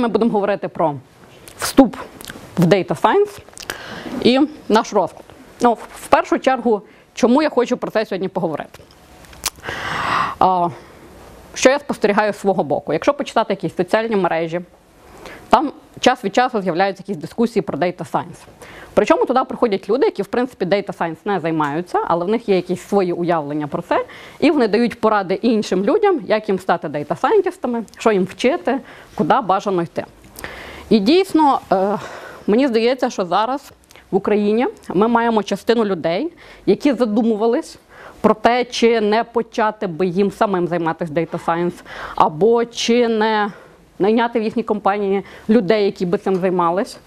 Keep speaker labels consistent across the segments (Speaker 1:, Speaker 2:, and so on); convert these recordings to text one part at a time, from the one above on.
Speaker 1: Сьогодні ми будемо говорити про вступ в Data Science і наш розклад. Ну, в першу чергу, чому я хочу про це сьогодні поговорити? Що я спостерігаю з свого боку? Якщо почитати якісь соціальні мережі, там час від часу з'являються якісь дискусії про Data Science. Причому туди приходять люди, які в принципі Data Science не займаються, але в них є якісь свої уявлення про це, і вони дають поради іншим людям, як їм стати Data Scientistами, що їм вчити, куди бажано йти. І дійсно, е, мені здається, що зараз в Україні ми маємо частину людей, які задумувались про те, чи не почати би їм самим займатися Data Science, або чи не найняти в їхній компанії людей, які би цим займались.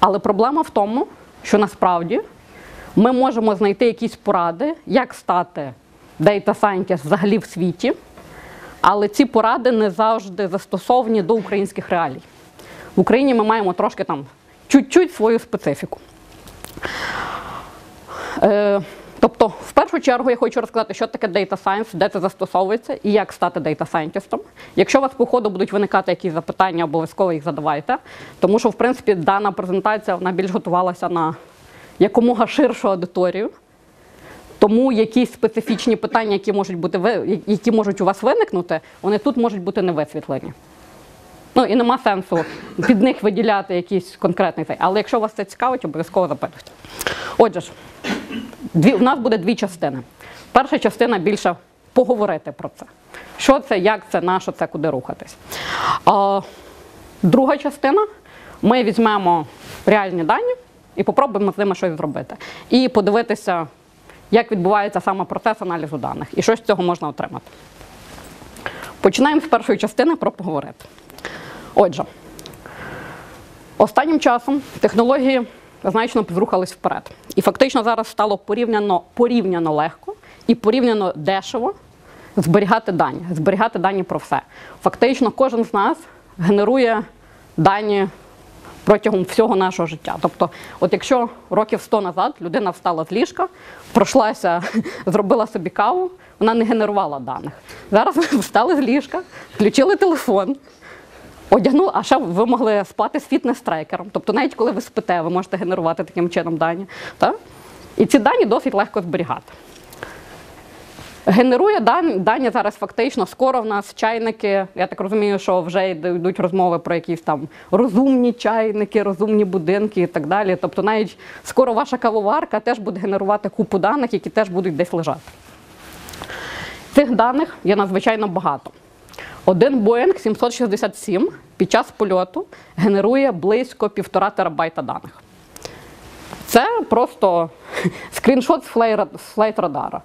Speaker 1: Але проблема в тому, що насправді ми можемо знайти якісь поради, як стати Data Scientist взагалі в світі, але ці поради не завжди застосовані до українських реалій. В Україні ми маємо трошки там чуть-чуть свою специфіку. Е, тобто, в першу чергу я хочу розказати, що таке Data Science, де це застосовується і як стати Data Scientist. Якщо у вас по ходу будуть виникати якісь запитання, обов'язково їх задавайте. Тому що, в принципі, дана презентація вона більш готувалася на якомога ширшу аудиторію. Тому якісь специфічні питання, які можуть бути які можуть у вас виникнути, вони тут можуть бути не висвітлені. Ну і нема сенсу під них виділяти якийсь конкретний цей. Але якщо вас це цікавить, обов'язково запитуйте. Отже ж, дві, у нас буде дві частини. Перша частина більше поговорити про це. Що це, як це, на що це, куди рухатись. А, друга частина ми візьмемо реальні дані і попробуємо з ними щось зробити. І подивитися, як відбувається саме процес аналізу даних і що з цього можна отримати. Починаємо з першої частини про поговорити. Отже, останнім часом технології значно зрухались вперед. І фактично зараз стало порівняно, порівняно легко і порівняно дешево зберігати дані, зберігати дані про все. Фактично, кожен з нас генерує дані протягом всього нашого життя. Тобто, от якщо років 100 назад людина встала з ліжка, пройшлася, зробила собі каву, вона не генерувала даних. Зараз ви встали з ліжка, включили телефон, одягнули, а ще ви могли спати з фітнес-трекером. Тобто, навіть коли ви спите, ви можете генерувати таким чином дані. Так? І ці дані досить легко зберігати. Генерує дані, дані зараз фактично. Скоро в нас чайники. Я так розумію, що вже йдуть розмови про якісь там розумні чайники, розумні будинки і так далі. Тобто, навіть скоро ваша кавоварка теж буде генерувати купу даних, які теж будуть десь лежати. Цих даних є надзвичайно багато. Один Boeing 767 під час польоту генерує близько півтора терабайта даних. Це просто скріншот з з флейт-радара.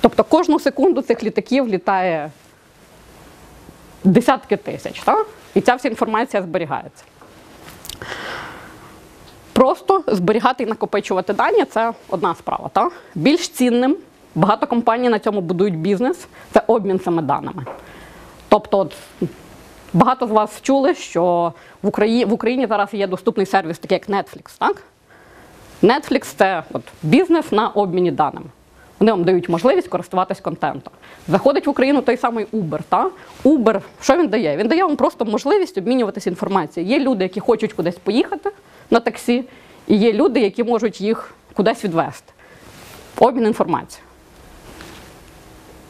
Speaker 1: Тобто кожну секунду цих літаків літає десятки тисяч, так? і ця вся інформація зберігається. Просто зберігати і накопичувати дані це одна справа. Так? Більш цінним, багато компаній на цьому будують бізнес, це обмін цими даними. Тобто, от, багато з вас чули, що в Україні, в Україні зараз є доступний сервіс, такий як Netflix. Так? Netflix це от, бізнес на обміні даними. Вони вам дають можливість користуватись контентом. Заходить в Україну той самий Uber. Та? Uber, що він дає? Він дає вам просто можливість обмінюватись інформацією. Є люди, які хочуть кудись поїхати на таксі, і є люди, які можуть їх кудись відвезти. Обмін інформацією.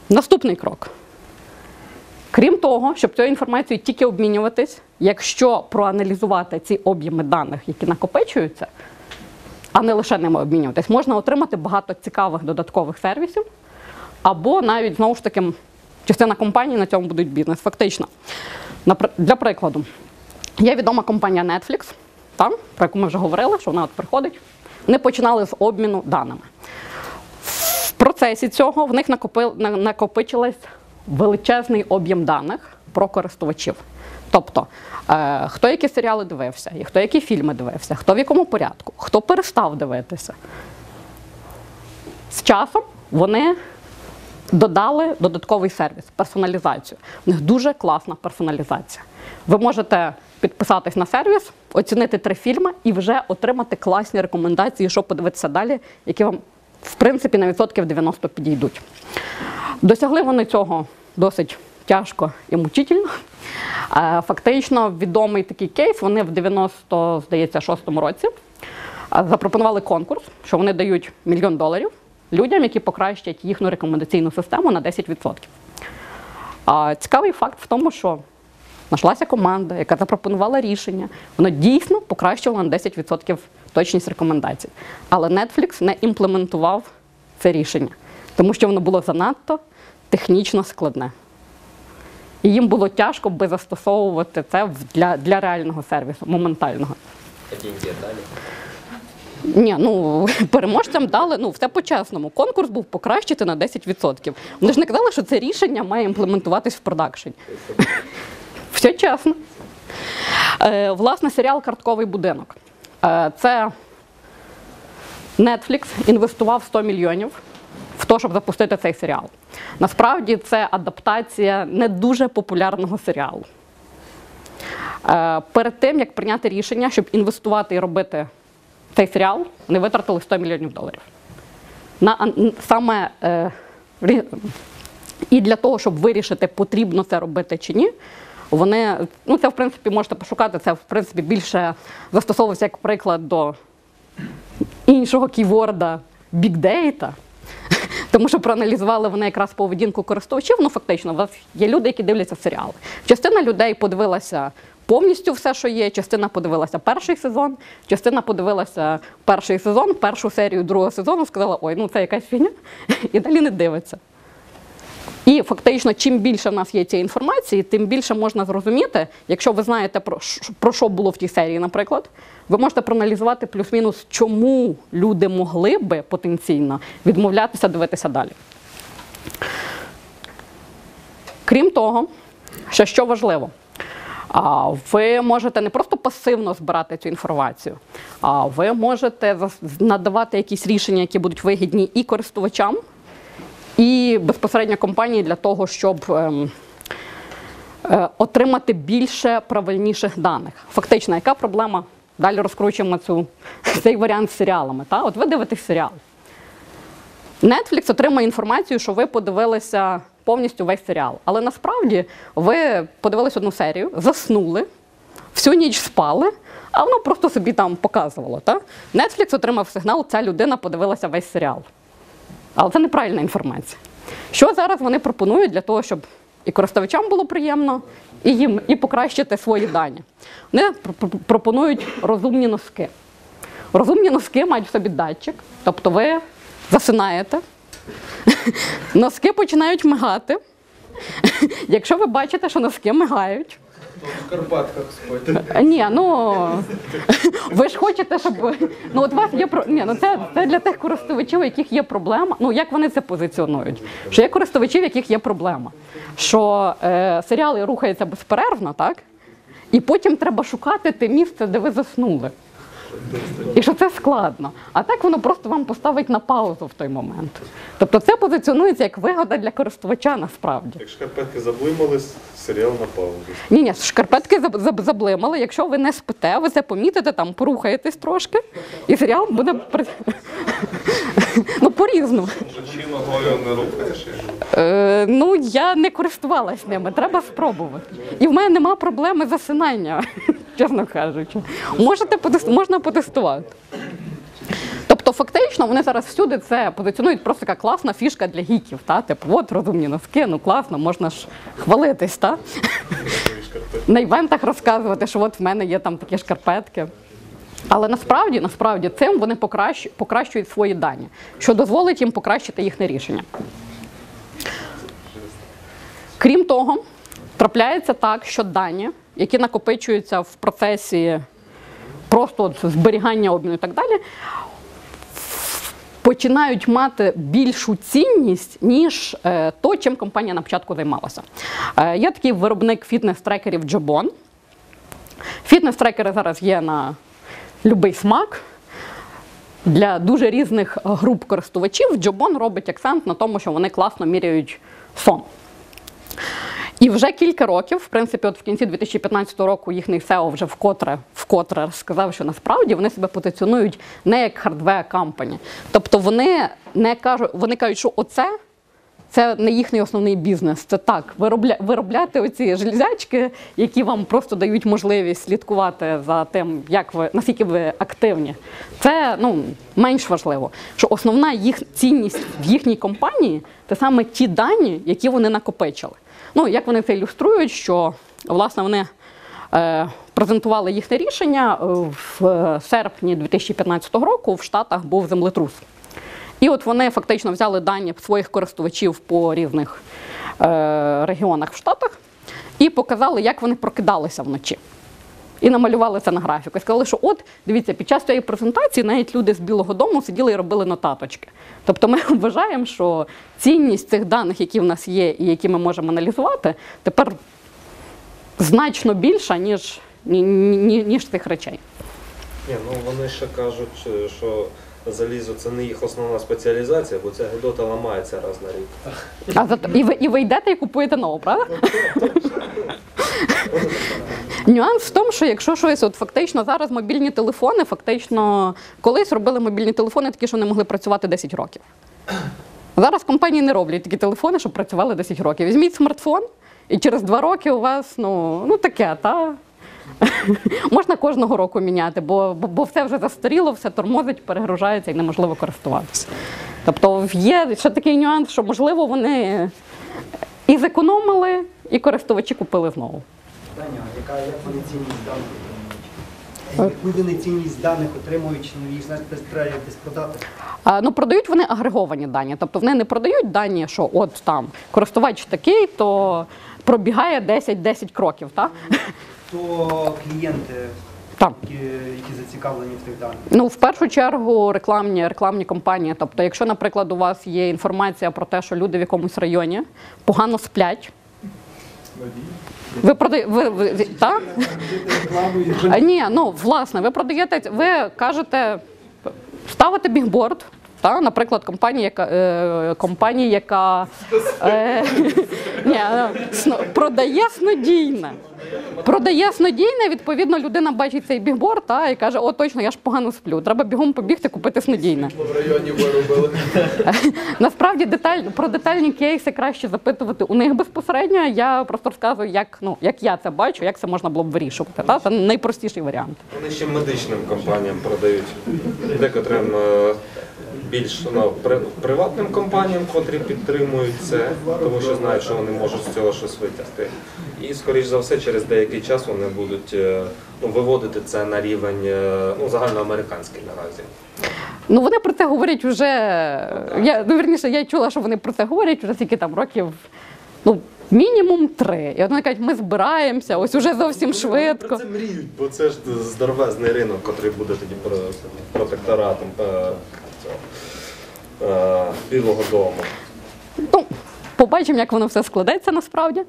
Speaker 1: Наступний крок. Крім того, щоб цією інформацією тільки обмінюватись, якщо проаналізувати ці об'єми даних, які накопичуються, а не лише ними обмінюватись, можна отримати багато цікавих додаткових сервісів, або навіть знову ж таки частина компаній на цьому будуть бізнес. Фактично, для прикладу, є відома компанія Netflix, там, про яку ми вже говорили, що вона от приходить. Вони починали з обміну даними. В процесі цього в них накопи- накопичилось величезний об'єм даних про користувачів. Тобто, е, хто які серіали дивився, і хто які фільми дивився, хто в якому порядку, хто перестав дивитися. З часом вони додали додатковий сервіс персоналізацію. У них дуже класна персоналізація. Ви можете підписатись на сервіс, оцінити три фільми і вже отримати класні рекомендації, що подивитися далі, які вам, в принципі, на відсотків 90 підійдуть. Досягли вони цього досить тяжко і мучительно. Е, Фактично, відомий такий кейс. Вони в 90, здається, 6-му році е, запропонували конкурс, що вони дають мільйон доларів людям, які покращать їхню рекомендаційну систему на 10%. Цікавий факт в тому, що знайшлася команда, яка запропонувала рішення. Воно дійсно покращувало на 10% точність рекомендацій. Але Netflix не імплементував це рішення, тому що воно було занадто технічно складне. І їм було тяжко би застосовувати це для, для реального сервісу, моментального. Ні, ну переможцям дали ну все по-чесному. Конкурс був покращити на 10%. Вони ж не казали, що це рішення має імплементуватись в продакшені. Все чесно. Е, власне, серіал Картковий будинок. Е, це Netflix інвестував 100 мільйонів в те, щоб запустити цей серіал. Насправді це адаптація не дуже популярного серіалу. Е, перед тим, як прийняти рішення, щоб інвестувати і робити цей серіал, вони витратили 100 мільйонів доларів. На саме е, і для того, щоб вирішити, потрібно це робити чи ні, вони, ну це в принципі можете пошукати, це в принципі більше застосовується як приклад до іншого ківорда Data. Тому що проаналізували вони якраз поведінку користувачів. Ну, фактично, у вас є люди, які дивляться серіали. Частина людей подивилася повністю все, що є. Частина подивилася перший сезон, частина подивилася перший сезон, першу серію другого сезону, сказала, ой, ну це якась фігня, і далі не дивиться. І фактично, чим більше в нас є цієї інформації, тим більше можна зрозуміти, якщо ви знаєте про, про що було в тій серії, наприклад, ви можете проаналізувати плюс-мінус, чому люди могли би потенційно відмовлятися дивитися далі. Крім того, ще що важливо, ви можете не просто пасивно збирати цю інформацію, а ви можете надавати якісь рішення, які будуть вигідні і користувачам, і безпосередньо компанії для того, щоб ем, е, отримати більше правильніших даних. Фактично, яка проблема? Далі розкручуємо цю, цей варіант з серіалами. Та? От ви дивитесь серіал. Netflix отримає інформацію, що ви подивилися повністю весь серіал. Але насправді ви подивились одну серію, заснули, всю ніч спали, а воно просто собі там показувало. Та? Netflix отримав сигнал, ця людина подивилася весь серіал. Але це неправильна інформація. Що зараз вони пропонують для того, щоб і користувачам було приємно, і їм і покращити свої дані? Вони пр- пр- пропонують розумні носки. Розумні носки мають в собі датчик, тобто ви засинаєте, носки починають мигати. Якщо ви бачите, що носки мигають,
Speaker 2: Карпатках.
Speaker 1: Е, Ні, ну ви ж хочете, щоб ну от вас є про ні, ну це, це для тих користувачів, у яких є проблема. Ну як вони це позиціонують? Що є користувачі, у яких є проблема, що е, серіали рухаються безперервно, так? І потім треба шукати те місце, де ви заснули. І що це складно. А так воно просто вам поставить на паузу в той момент. Тобто це позиціонується як вигода для користувача насправді.
Speaker 3: Як шкарпетки заблимались, серіал на паузу.
Speaker 1: Ні, ні, шкарпетки заб- заб- заблимали. Якщо ви не спите, ви це помітите, там порухаєтесь трошки, і серіал буде ну, по-різному.
Speaker 2: Вночі ногою не рухаєш.
Speaker 1: Е, ну, я не користувалась ними, треба спробувати. І в мене нема проблеми засинання, чесно кажучи. Можете можна потестувати. Тобто, фактично, вони зараз всюди це позиціонують просто як класна фішка для гіків. Та? Типу, от розумні носки, ну класно, можна ж хвалитись, та? На івентах розказувати, що от в мене є там такі шкарпетки. Але насправді, насправді цим вони покращують свої дані, що дозволить їм покращити їхнє рішення. Крім того, трапляється так, що дані, які накопичуються в процесі просто зберігання обміну і так далі, починають мати більшу цінність, ніж е, то, чим компанія на початку займалася. Е, є такий виробник фітнес-трекерів Jabon. Фітнес-трекери зараз є на будь-який смак. Для дуже різних груп користувачів Jabon робить акцент на тому, що вони класно міряють сон. І вже кілька років, в принципі, от в кінці 2015 року їхній SEO вже вкотре, вкотре сказав, що насправді вони себе позиціонують не як hardware company. Тобто вони не кажуть, вони кажуть, що оце це не їхній основний бізнес. Це так, виробля, виробляти оці железячки, які вам просто дають можливість слідкувати за тим, як ви наскільки ви активні. Це ну менш важливо. Що основна їх цінність в їхній компанії це саме ті дані, які вони накопичили. Ну як вони це ілюструють, що власне вони. Е, презентували їхнє рішення е, в е, серпні 2015 року. В Штатах був землетрус. І от вони фактично взяли дані своїх користувачів по різних е, регіонах в Штатах і показали, як вони прокидалися вночі. І намалювали це на графіку. І сказали, що от дивіться, під час цієї презентації навіть люди з Білого Дому сиділи і робили нотаточки. Тобто ми вважаємо, що цінність цих даних, які в нас є і які ми можемо аналізувати, тепер значно більша, ніж, ні- ні- ніж цих речей.
Speaker 4: Ні, ну вони ще кажуть, що залізо це не їх основна спеціалізація, бо ця гедота ламається раз на рік.
Speaker 1: А зато і ви, і ви йдете і купуєте нову, правда? Нюанс в тому, що якщо щось, от фактично зараз мобільні телефони, фактично колись робили мобільні телефони такі, що не могли працювати 10 років. Зараз компанії не роблять такі телефони, щоб працювали 10 років. Візьміть смартфон, і через 2 роки у вас ну, ну таке, та. Можна кожного року міняти, бо, бо, бо все вже застаріло, все тормозить, перегружається і неможливо користуватися. Тобто є ще такий нюанс, що можливо вони і зекономили, і користувачі купили знову.
Speaker 5: Питання, яка як вони цінність даних? Яку вони цінність даних отримують, ну їх десь треба десь продати.
Speaker 1: А, ну, продають вони агреговані дані, тобто вони не продають дані, що от там користувач такий, то пробігає 10-10 кроків. Так?
Speaker 5: То клієнти,
Speaker 1: Там.
Speaker 5: які, які зацікавлені в тих даних.
Speaker 1: Ну, в першу чергу рекламні, рекламні компанії. Тобто, якщо, наприклад, у вас є інформація про те, що люди в якомусь районі погано сплять. Ви продаєте, ви, ви, ви, так? Ні, ну власне, ви продаєте, ви кажете, ставите бігборд. Та, наприклад, компанія, яка, е, компанія, яка е, ні, е, сно- продає снодійне. Продає снодійне, відповідно, людина бачить цей бігборд та, і каже: О, точно, я ж погано сплю. Треба бігом побігти, купити снодійне.
Speaker 2: В районі виробили.
Speaker 1: Насправді деталь, про детальні кейси краще запитувати у них безпосередньо. Я просто розказую, як, ну, як я це бачу, як це можна було б вирішувати. Та? Це найпростіший варіант.
Speaker 4: Вони ще медичним компаніям продають, декотрим е, більш ну, при, приватним компаніям, котрі підтримують це, тому що знають, що вони можуть з цього щось витягти. І, скоріш за все, через деякий час вони будуть е, ну, виводити це на рівень е, ну, загальноамериканський наразі.
Speaker 1: Ну вони про це говорять вже. Я ну, вірніше, я чула, що вони про це говорять вже скільки там років. Ну, мінімум три. І от вони кажуть, ми збираємося, ось уже зовсім швидко.
Speaker 4: Про це мріють, бо це ж здоровезний ринок, котрий буде тоді протекторатом е, Білого Дому.
Speaker 1: Ну, побачимо, як воно все складеться насправді.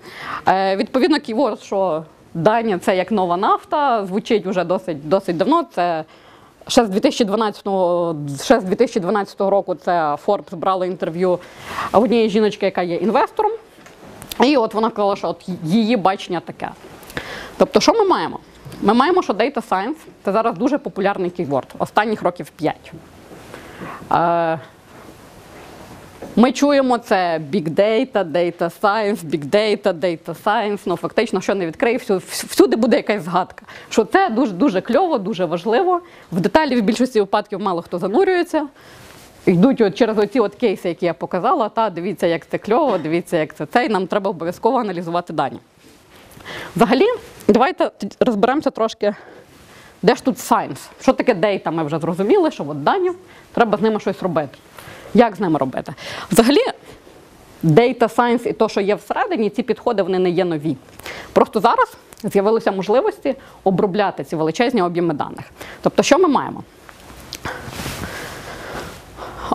Speaker 1: Е, відповідно, ківорд, що Данія це як нова нафта, звучить вже досить, досить давно. Це ще з 2012, ще з 2012 року це Forbes брали інтерв'ю однієї жіночки, яка є інвестором. І от вона казала, що от її бачення таке. Тобто, що ми маємо? Ми маємо, що Data Science це зараз дуже популярний кейворд останніх років 5. Ми чуємо це Big Data, Data Science, Big Data, Data Science. Ну фактично, що не відкрив, всю- всюди буде якась згадка. Що це дуже дуже кльово, дуже важливо. В деталі в більшості випадків мало хто занурюється. Йдуть от через оці от кейси, які я показала. Та дивіться, як це кльово, дивіться, як це це, і нам треба обов'язково аналізувати дані. Взагалі, давайте розберемося трошки, де ж тут science? Що таке data? Ми вже зрозуміли, що от дані, треба з ними щось робити. Як з ними робити? Взагалі, Data Science і то, що є всередині, ці підходи вони не є нові. Просто зараз з'явилися можливості обробляти ці величезні об'єми даних. Тобто, що ми маємо?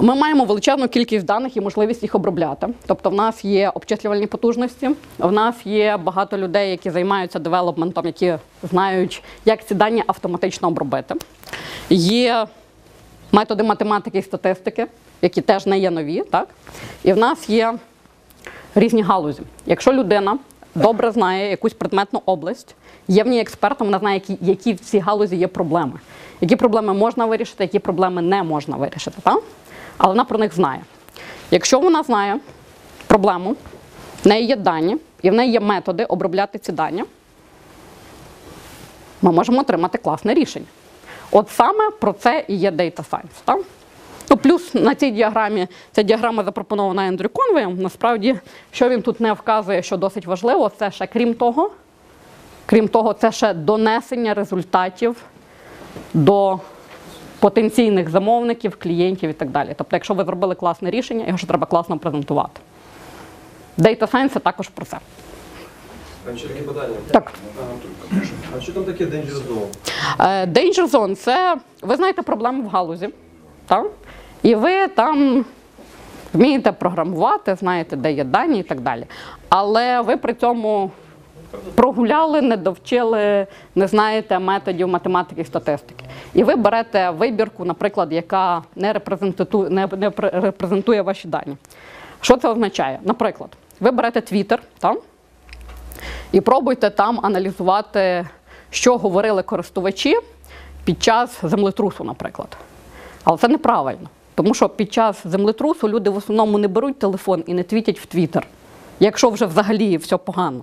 Speaker 1: Ми маємо величезну кількість даних і можливість їх обробляти. Тобто, в нас є обчислювальні потужності, в нас є багато людей, які займаються девелопментом, які знають, як ці дані автоматично обробити. Є методи математики і статистики, які теж не є нові, так? І в нас є різні галузі. Якщо людина добре знає якусь предметну область, є в ній експертом, вона знає, які, які в цій галузі є проблеми. Які проблеми можна вирішити, які проблеми не можна вирішити. Так? Але вона про них знає. Якщо вона знає, проблему, в неї є дані, і в неї є методи обробляти ці дані, ми можемо отримати класне рішення. От саме про це і є Data Science. Так? Ну, плюс на цій діаграмі, ця діаграма запропонована Ендрю Конвеєм. Насправді, що він тут не вказує, що досить важливо, це ще крім того, крім того, це ще донесення результатів до потенційних замовників, клієнтів і так далі. Тобто, якщо ви зробили класне рішення, його ще треба класно презентувати. Data Science це також про це.
Speaker 6: А ще таке питання.
Speaker 1: Так.
Speaker 6: А що там таке Danger Zone?
Speaker 1: Е, Danger Zone це, ви знаєте, проблеми в галузі. Так? І ви там вмієте програмувати, знаєте, де є дані і так далі. Але ви при цьому прогуляли, не довчили, не знаєте методів математики і статистики. І ви берете вибірку, наприклад, яка не репрезентує, не, не репрезентує ваші дані. Що це означає? Наприклад, ви берете Twitter, так? і пробуйте там аналізувати, що говорили користувачі під час землетрусу, наприклад. Але це неправильно, тому що під час землетрусу люди в основному не беруть телефон і не твітять в Твіттер, якщо вже взагалі все погано.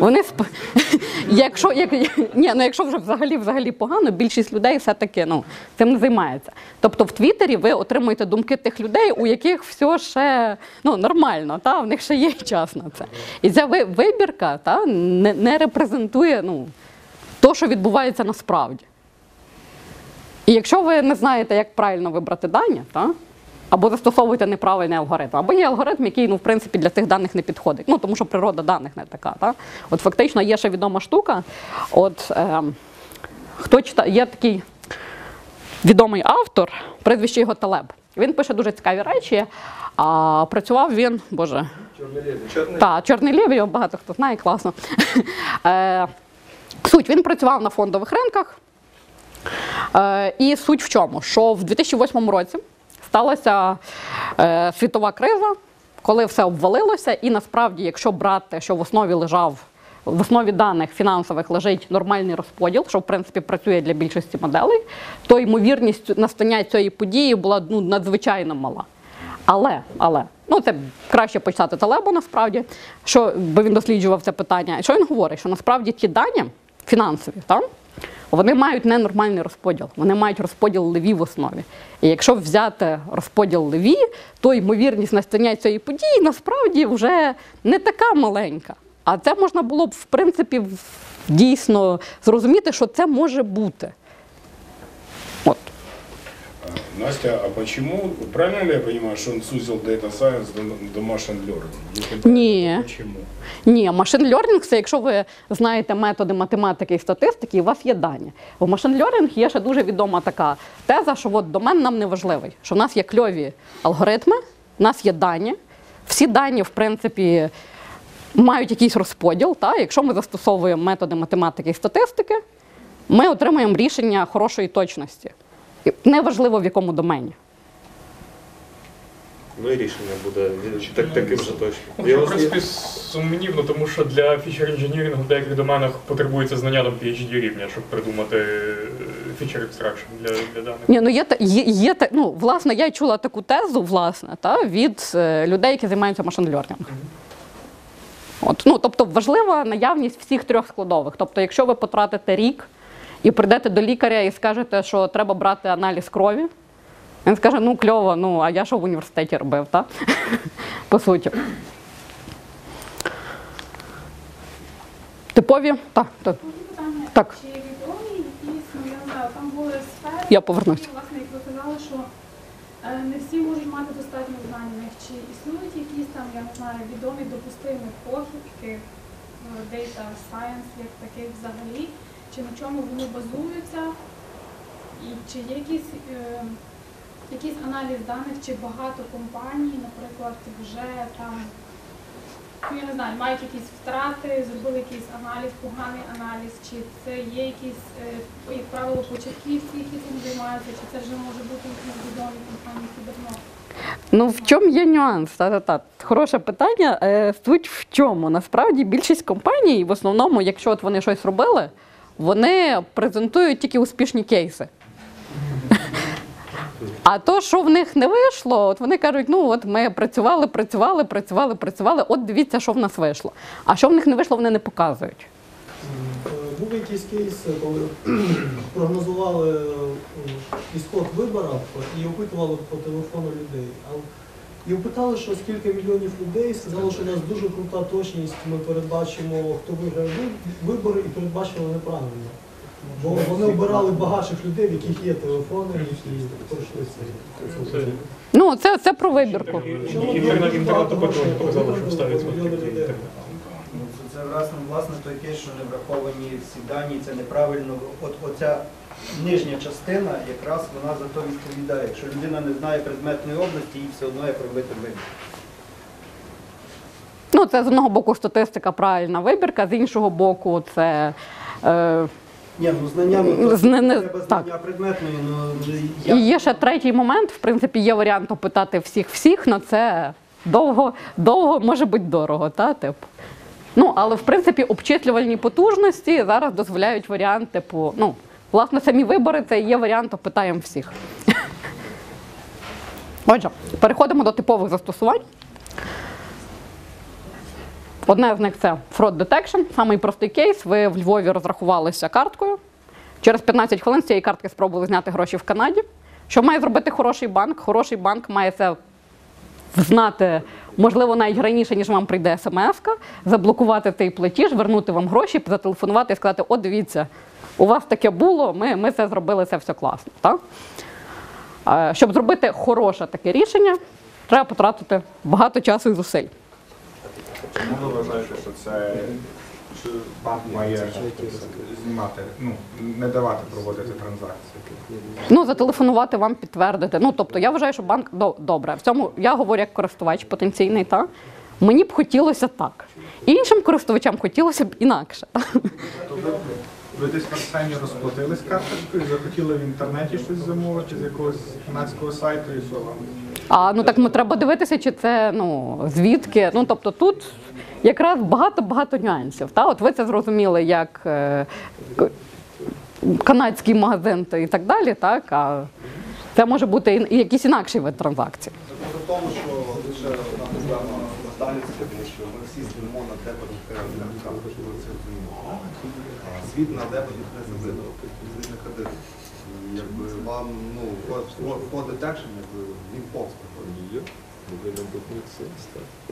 Speaker 1: Вони сп... якщо, як... Ні, ну якщо вже взагалі взагалі погано, більшість людей все-таки ну, цим не займається. Тобто в Твіттері ви отримуєте думки тих людей, у яких все ще ну, нормально, та? в них ще є час на це. І ця вибірка та, не, не репрезентує ну, то, що відбувається насправді. І якщо ви не знаєте, як правильно вибрати дані, та, або застосовуєте неправильний алгоритм, або є алгоритм, який ну, в принципі, для тих даних не підходить. Ну, тому що природа даних не така. Та? От фактично є ще відома штука. От, е, хто читає, є такий відомий автор, прізвище його Талеб. Він пише дуже цікаві речі. А працював він, боже,
Speaker 6: Чорний
Speaker 1: так, Чорний Лев, його багато хто знає, класно. Е, Суть, він працював на фондових ринках. Е, І суть в чому? Що в 2008 році сталася е, світова криза, коли все обвалилося, і насправді, якщо брати, що в основі лежав. В основі даних фінансових лежить нормальний розподіл, що в принципі працює для більшості моделей, то ймовірність настання цієї події була ну, надзвичайно мала. Але, але, ну це краще почитати Талебу насправді, що, бо він досліджував це питання. І що він говорить? Що насправді ті дані фінансові, так, вони мають ненормальний розподіл, вони мають розподіл леві в основі. І якщо взяти розподіл леві, то ймовірність настання цієї події насправді вже не така маленька. А це можна було б, в принципі, дійсно зрозуміти, що це може бути. От.
Speaker 7: Настя, а почему, правильно ли я понимаю, что он сузил Data Science до, до Machine Learning? То Почему?
Speaker 1: Ні, машин learning – це якщо ви знаєте методи математики і статистики, і у вас є дані. У машин learning є ще дуже відома така теза, що от домен нам не важливий, що в нас є кльові алгоритми, в нас є дані. Всі дані, в принципі, мають якийсь розподіл. Та? Якщо ми застосовуємо методи математики і статистики, ми отримуємо рішення хорошої точності. Неважливо в якому домені.
Speaker 4: Ну і рішення буде так, таким же точно.
Speaker 3: Що, в принципі, сумнівно, тому що для feature engineering у в деяких доменах потребується знання там PhD рівня, щоб придумати feature extraction для, для даних.
Speaker 1: Ні, ну є, та- є, є ну, власне, я й чула таку тезу, власне, та, від е, людей, які займаються machine learning ом. От, ну, тобто важлива наявність всіх трьох складових. Тобто, якщо ви потратите рік і прийдете до лікаря і скажете, що треба брати аналіз крові, він скаже, ну кльово, ну а я що в університеті робив, так? По суті. Типові? Так, так. Так.
Speaker 8: чи відомі якісь, ну я не знаю, там були сфери,
Speaker 1: Я повернусь.
Speaker 8: які, власне, як ви казали, що е, не всі можуть мати достатньо знань в них. Чи існують якісь там, я не знаю, відомі допустимі похибки Data Science як таких взагалі, чи на чому вони базуються, і чи є якісь, е, якийсь аналіз даних, чи багато компаній, наприклад, вже там ну, я не знаю, мають якісь втрати, зробили якийсь аналіз, поганий аналіз, чи це є якісь, е, як правило, початківці, які цим займаються, чи це вже може бути якісь відомі компанії, які давно.
Speaker 1: Ну, в чому є нюанс? Та-та-та. Хороше питання. Е, Суть в чому? Насправді більшість компаній, в основному, якщо от вони щось робили, вони презентують тільки успішні кейси. А то, що в них не вийшло, от вони кажуть, ну от ми працювали, працювали, працювали, працювали, от дивіться, що в нас вийшло. А що в них не вийшло, вони не показують.
Speaker 9: Був якийсь кейс, коли прогнозували е, ісход виборів і опитували по телефону людей. І опитали, що скільки мільйонів людей сказали, що у нас дуже крута точність, ми передбачимо, хто виграє вибори, і передбачили неправильно. Бо вони обирали багатших людей, в яких є телефони, які пройшли.
Speaker 3: Це-
Speaker 1: Ну, це, це про вибірку.
Speaker 3: Інтернет інтернет опитування що 100%
Speaker 9: Мільйони людей.
Speaker 5: Ну, це, це власне, власне той кейс, що не враховані всі дані, це неправильно. От оця нижня частина якраз вона за то відповідає. Якщо людина не знає предметної області, їй все одно як робити вибір.
Speaker 1: Ну, це з одного боку статистика, правильна вибірка, з іншого боку, це. Е,
Speaker 5: Ні, ну знаннями
Speaker 1: З не- не-
Speaker 5: треба
Speaker 1: так.
Speaker 5: знання предметної, ну
Speaker 1: І є ще третій момент. В принципі, є варіант опитати всіх всіх, але це довго, довго може бути дорого, та типу. Ну, але в принципі обчислювальні потужності зараз дозволяють варіант, типу, ну, власне, самі вибори це є варіант, опитаємо всіх. Отже, переходимо до типових застосувань. Одне з них це fraud detection, самий простий кейс. Ви в Львові розрахувалися карткою. Через 15 хвилин з цієї картки спробували зняти гроші в Канаді. Що має зробити хороший банк? Хороший банк має це знати, можливо, навіть раніше, ніж вам прийде смс, заблокувати цей платіж, вернути вам гроші, зателефонувати і сказати: О, дивіться, у вас таке було, ми, ми це зробили, це все класно. Так? Е, Щоб зробити хороше таке рішення, треба потратити багато часу і зусиль.
Speaker 10: Чому ви вважаєте, що це що банк має знімати, ну, не давати проводити транзакції?
Speaker 1: Ну, зателефонувати вам підтвердити. Ну, тобто, я вважаю, що банк добре. В цьому я говорю як користувач потенційний, так? Мені б хотілося так. Іншим користувачам хотілося б інакше.
Speaker 10: Ви, десь на сцені розплатились карточкою, захотіли в інтернеті щось замовити з якогось канадського сайту і що вам?
Speaker 1: А ну так ми треба дивитися, чи це ну звідки. Ну тобто тут якраз багато-багато нюансів. Та? От ви це зрозуміли як е, канадський магазин та і так далі, так? А це може бути і- і якийсь інакший вид транзакцій.
Speaker 6: Це тому, що лише одна проблема ментальності, тому що ми всі стоїмо на дебетних картках, ми це розуміємо. А Світ на дебетних не забито, світ на кредитах. І Якби вам, ну, по detection, якби він повз приходить.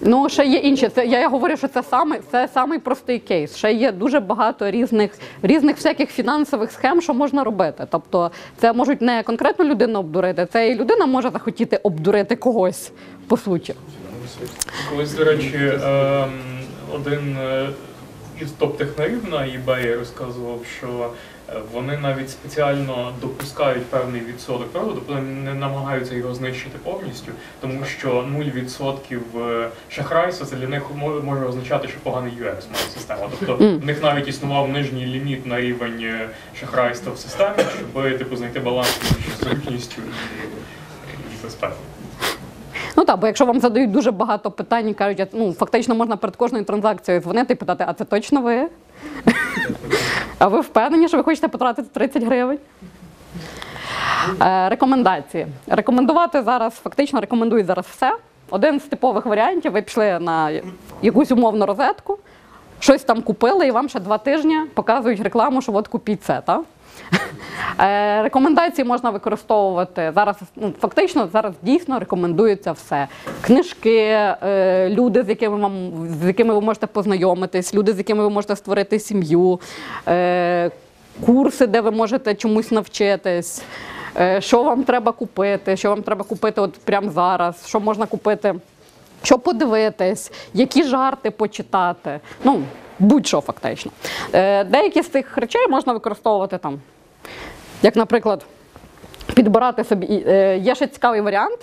Speaker 1: Ну, ще є інші. Це я, я говорю, що це саме це самий простий кейс. Ще є дуже багато різних різних всяких фінансових схем, що можна робити. Тобто, це можуть не конкретну людину обдурити, це і людина може захотіти обдурити когось по суті.
Speaker 3: Колись, до речі, ем, один е, із топ-технарів на eBay розказував, що е, вони навіть спеціально допускають певний відсоток правда, тобто не намагаються його знищити повністю, тому що 0% е, шахрайства це для них може означати, що поганий UX має система. Тобто в них навіть існував нижній ліміт на рівень е, шахрайства в системі, щоб типу знайти баланс між зручністю і безпекою.
Speaker 1: Ну так, бо якщо вам задають дуже багато питань кажуть, ну фактично можна перед кожною транзакцією дзвонити і питати, а це точно ви? А ви впевнені, що ви хочете потратити 30 гривень? Е, рекомендації. Рекомендувати зараз, фактично рекомендують зараз все. Один з типових варіантів, ви пішли на якусь умовну розетку, щось там купили, і вам ще два тижні показують рекламу, що от купіть це. Так? Е, Рекомендації можна використовувати зараз. Ну, фактично зараз дійсно рекомендується все. Книжки, е, люди, з якими вам з якими ви можете познайомитись, люди, з якими ви можете створити сім'ю, е, курси, де ви можете чомусь навчитись. Що вам треба купити, що вам треба купити от прямо зараз, що можна купити, що подивитись, які жарти почитати. Ну, будь-що фактично. Е, Деякі з цих речей можна використовувати там, як, наприклад, підбирати собі. е, Є ще цікавий варіант,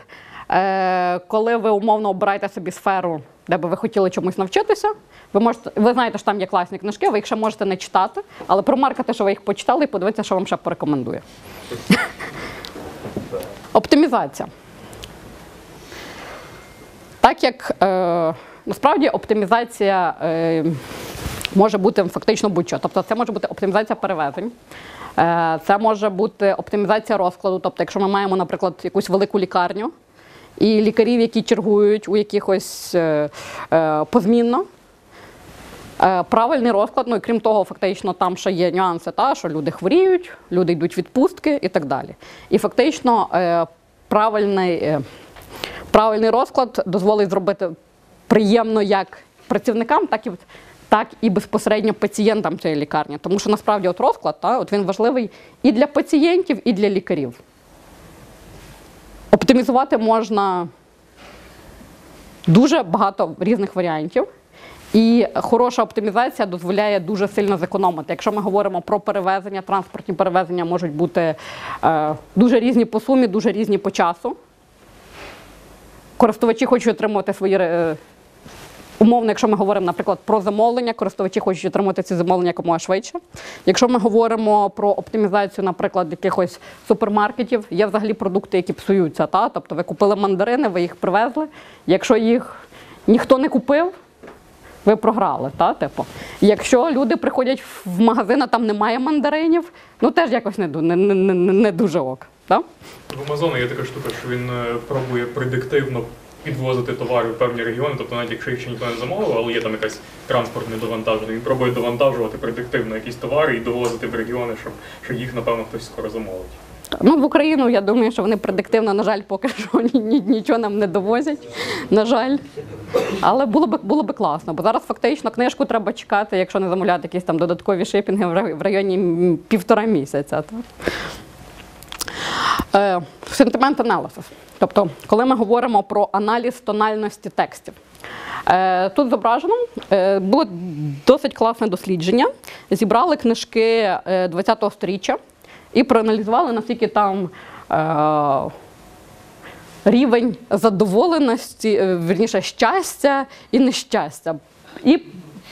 Speaker 1: е, коли ви умовно обираєте собі сферу, де би ви хотіли чомусь навчитися. Ви можете, ви знаєте, що там є класні книжки, ви їх ще можете не читати, але промаркати, що ви їх почитали, і подивитися, що вам ще порекомендує. Оптимізація. Так як е, насправді оптимізація е, може бути фактично будь-що. Тобто це може бути оптимізація перевезень, е, це може бути оптимізація розкладу. Тобто, якщо ми маємо, наприклад, якусь велику лікарню і лікарів, які чергують у якихось е, е, позмінно. Правильний розклад, ну і крім того, фактично там ще є нюанси, та, що люди хворіють, люди йдуть відпустки і так далі. І фактично правильний, правильний розклад дозволить зробити приємно як працівникам, так і, так і безпосередньо пацієнтам цієї лікарні. Тому що насправді от розклад та, от він важливий і для пацієнтів, і для лікарів. Оптимізувати можна дуже багато різних варіантів. І хороша оптимізація дозволяє дуже сильно зекономити. Якщо ми говоримо про перевезення, транспортні перевезення можуть бути е, дуже різні по сумі, дуже різні по часу. Користувачі хочуть отримувати свої е, умовно, якщо ми говоримо, наприклад, про замовлення, користувачі хочуть отримати ці замовлення якомога швидше. Якщо ми говоримо про оптимізацію, наприклад, якихось супермаркетів, є взагалі продукти, які псуються. Та? Тобто ви купили мандарини, ви їх привезли. Якщо їх ніхто не купив, ви програли. Та? Типу. Якщо люди приходять в магазин, а там немає мандаринів, ну теж якось не, не, не, не, дуже ок. Та?
Speaker 3: В Амазоні є така штука, що він е, пробує предиктивно підвозити товари в певні регіони, тобто навіть якщо їх ще ніхто не замовив, але є там якась транспортне довантаження, він пробує довантажувати предиктивно якісь товари і довозити в регіони, щоб, щоб їх, напевно, хтось скоро замовить.
Speaker 1: Ну, в Україну я думаю, що вони предиктивно, на жаль, поки що ні, ні- нічого нам не довозять. На жаль. Але було би було би класно, бо зараз фактично книжку треба чекати, якщо не замовляти якісь там додаткові шипінги в районі півтора місяця. Е, Sentiment analysis. Тобто, коли ми говоримо про аналіз тональності текстів. Е, Тут зображено е, було досить класне дослідження. Зібрали книжки е, 20-го сторіччя і проаналізували, наскільки там е, рівень задоволеності, е, вірніше, щастя і нещастя. І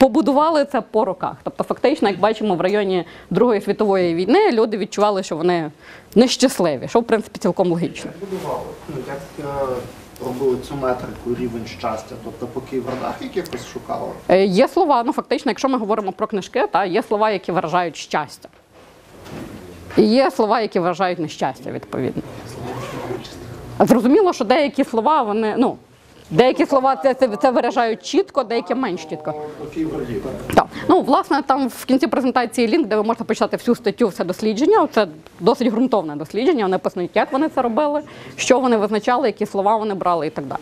Speaker 1: побудували це по роках. Тобто, фактично, як бачимо, в районі Другої світової війни люди відчували, що вони нещасливі, що в принципі цілком логічно.
Speaker 11: будували? Ну, як е, робили цю метрику рівень щастя? Тобто по кійвордах якихось шукали?
Speaker 1: Е, Є слова, ну фактично, якщо ми говоримо про книжки, та є слова, які виражають щастя. І є слова, які виражають нещастя, відповідно. Зрозуміло, що деякі слова, вони, ну, деякі слова це, це, це виражають чітко, деякі менш чітко. Так. Ну, власне, там в кінці презентації лінк, де ви можете почитати всю статтю, все дослідження. Це досить ґрунтовне дослідження. Вони пояснюють, як вони це робили, що вони визначали, які слова вони брали і так далі.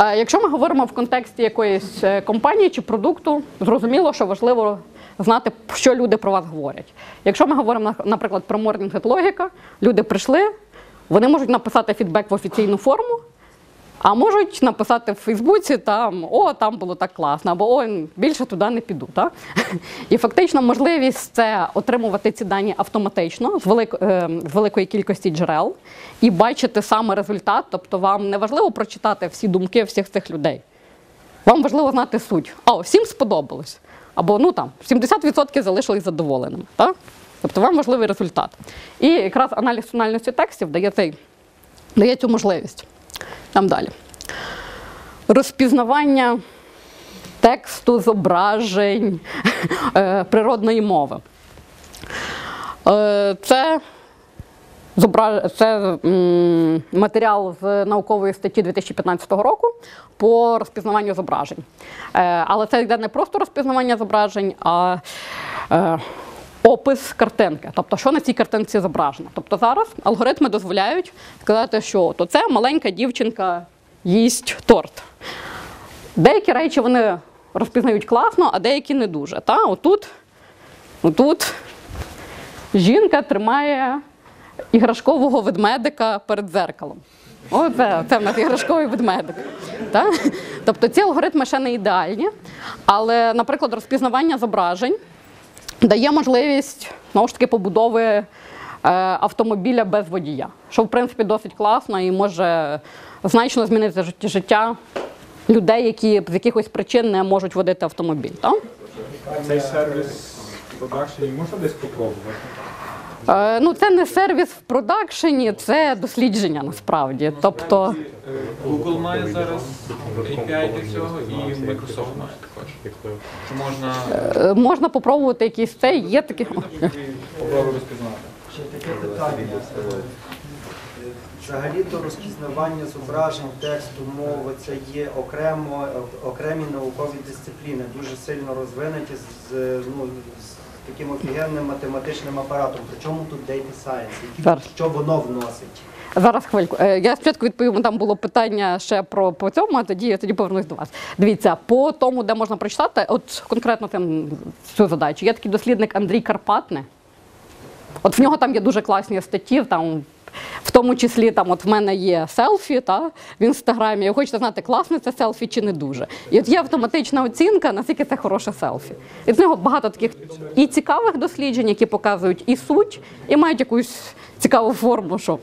Speaker 1: Е, Якщо ми говоримо в контексті якоїсь е, компанії чи продукту, зрозуміло, що важливо знати, що люди про вас говорять. Якщо ми говоримо, на- наприклад, про Morning Logica, люди прийшли, вони можуть написати фідбек в офіційну форму, а можуть написати в Фейсбуці там о, там було так класно, або о, більше туди не піду. Так? І фактично можливість це отримувати ці дані автоматично з, велик, е, великої кількості джерел і бачити саме результат. Тобто вам не важливо прочитати всі думки всіх цих людей. Вам важливо знати суть. А, всім сподобалось. Або ну там 70% залишились задоволеними. Так? Тобто вам важливий результат. І якраз аналіз тональності текстів дає, цей, дає цю можливість. Там далі. Розпізнавання тексту, зображень, е, природної мови. Е, Це, це матеріал з наукової статті 2015 року по розпізнаванню зображень. Е, Але це йде не просто розпізнавання зображень, а опис картинки. Тобто, що на цій картинці зображено. Тобто зараз алгоритми дозволяють сказати, що то це маленька дівчинка їсть торт. Деякі речі вони розпізнають класно, а деякі не дуже. Та? Отут, отут жінка тримає іграшкового ведмедика перед дзеркалом. Оце це в нас іграшковий ведмедик. Та? Тобто ці алгоритми ще не ідеальні, але, наприклад, розпізнавання зображень дає можливість знову ж таки побудови е, автомобіля без водія, що в принципі досить класно і може значно змінити жит- життя людей, які з якихось причин не можуть водити автомобіль. Так?
Speaker 10: Цей сервіс продакшені можна десь попробувати?
Speaker 1: Е, ну, це не сервіс в продакшені, це дослідження насправді. Тобто,
Speaker 2: Google має зараз API для цього і Microsoft має також. Можна
Speaker 1: е, можна попробувати якісь це. Є такі.
Speaker 2: попробувати розпізнати.
Speaker 5: Ще таке питання. Взагалі-то розпізнавання зображень, тексту, мови це є окремо, окремі наукові дисципліни, дуже сильно розвинуті з, ну, з таким офігенним математичним апаратом. Причому тут Data Science, які- що воно вносить?
Speaker 1: Зараз хвильку. Е, Я спочатку відповім, там було питання ще про по цьому, а тоді я тоді повернусь до вас. Дивіться, по тому, де можна прочитати, от конкретно тим цю задачу. Є такий дослідник Андрій Карпатне. От в нього там є дуже класні статті, там. В тому числі там от в мене є селфі та, в інстаграмі. Я хочете знати, класне це селфі чи не дуже. І от є автоматична оцінка, наскільки це хороше селфі. І з нього багато таких і цікавих досліджень, які показують і суть, і мають якусь цікаву форму, що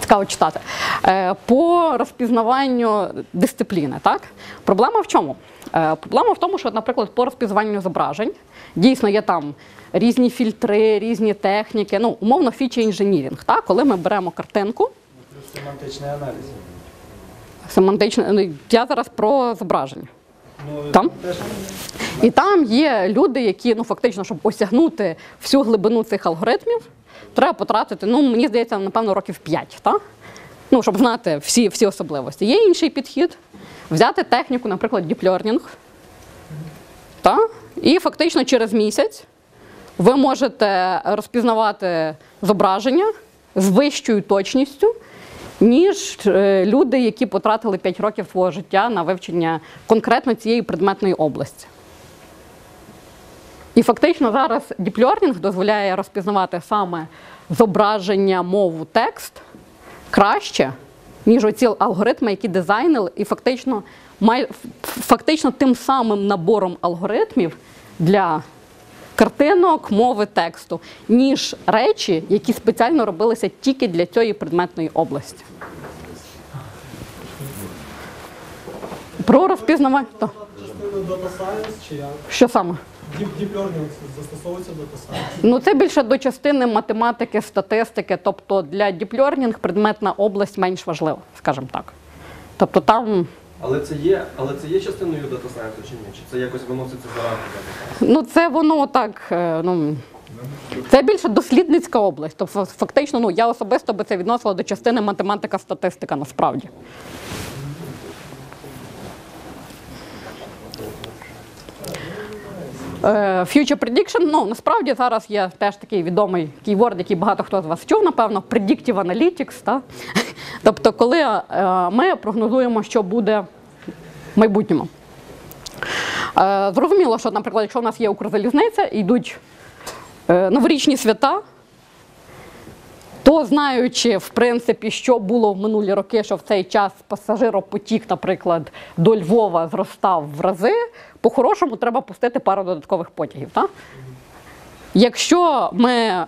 Speaker 1: цікаво читати. Е, По розпізнаванню дисципліни, так? Проблема в чому? Е, Проблема в тому, що, наприклад, по розпізнаванню зображень дійсно є там різні фільтри, різні техніки, ну, умовно, фічі інженірінг. Так? Коли ми беремо картинку,
Speaker 5: Семантичний аналіз.
Speaker 1: семантичне, ну, я зараз про зображення.
Speaker 5: Ну,
Speaker 1: Там? І там є люди, які ну фактично, щоб осягнути всю глибину цих алгоритмів, треба потратити, ну мені здається, напевно, років 5, так? Ну, щоб знати всі, всі особливості. Є інший підхід взяти техніку, наприклад, learning, та? і фактично через місяць ви можете розпізнавати зображення з вищою точністю, ніж е, люди, які потратили 5 років свого життя на вивчення конкретно цієї предметної області. І фактично зараз Learning дозволяє розпізнавати саме зображення, мову, текст краще, ніж оці алгоритми, які дизайнили, і фактично, фактично тим самим набором алгоритмів для картинок, мови, тексту, ніж речі, які спеціально робилися тільки для цієї предметної області. Про розпізнавання. Що саме?
Speaker 9: Learning застосовується Science.
Speaker 1: Ну, це більше до частини математики, статистики. Тобто для Learning предметна область менш важлива, скажімо так. Тобто там,
Speaker 12: Але це є, але це є частиною дата сайенсу чи ні? Чи це якось виноситься за рамки дата
Speaker 1: ну це воно так. е, Ну, це більше дослідницька область. Тобто, фактично, ну я особисто би це відносила до частини математика, статистика насправді. Future prediction, ну насправді зараз є теж такий відомий кейворд, який багато хто з вас чув, напевно, predictive analytics. Та? Тобто, коли е, ми прогнозуємо, що буде в майбутньому. Е, Зрозуміло, що, наприклад, якщо в нас є Укрзалізниця, йдуть е, новорічні свята, то знаючи, в принципі, що було в минулі роки, що в цей час пасажиропотік, наприклад, до Львова зростав в рази, по-хорошому треба пустити пару додаткових потягів. Так? Якщо ми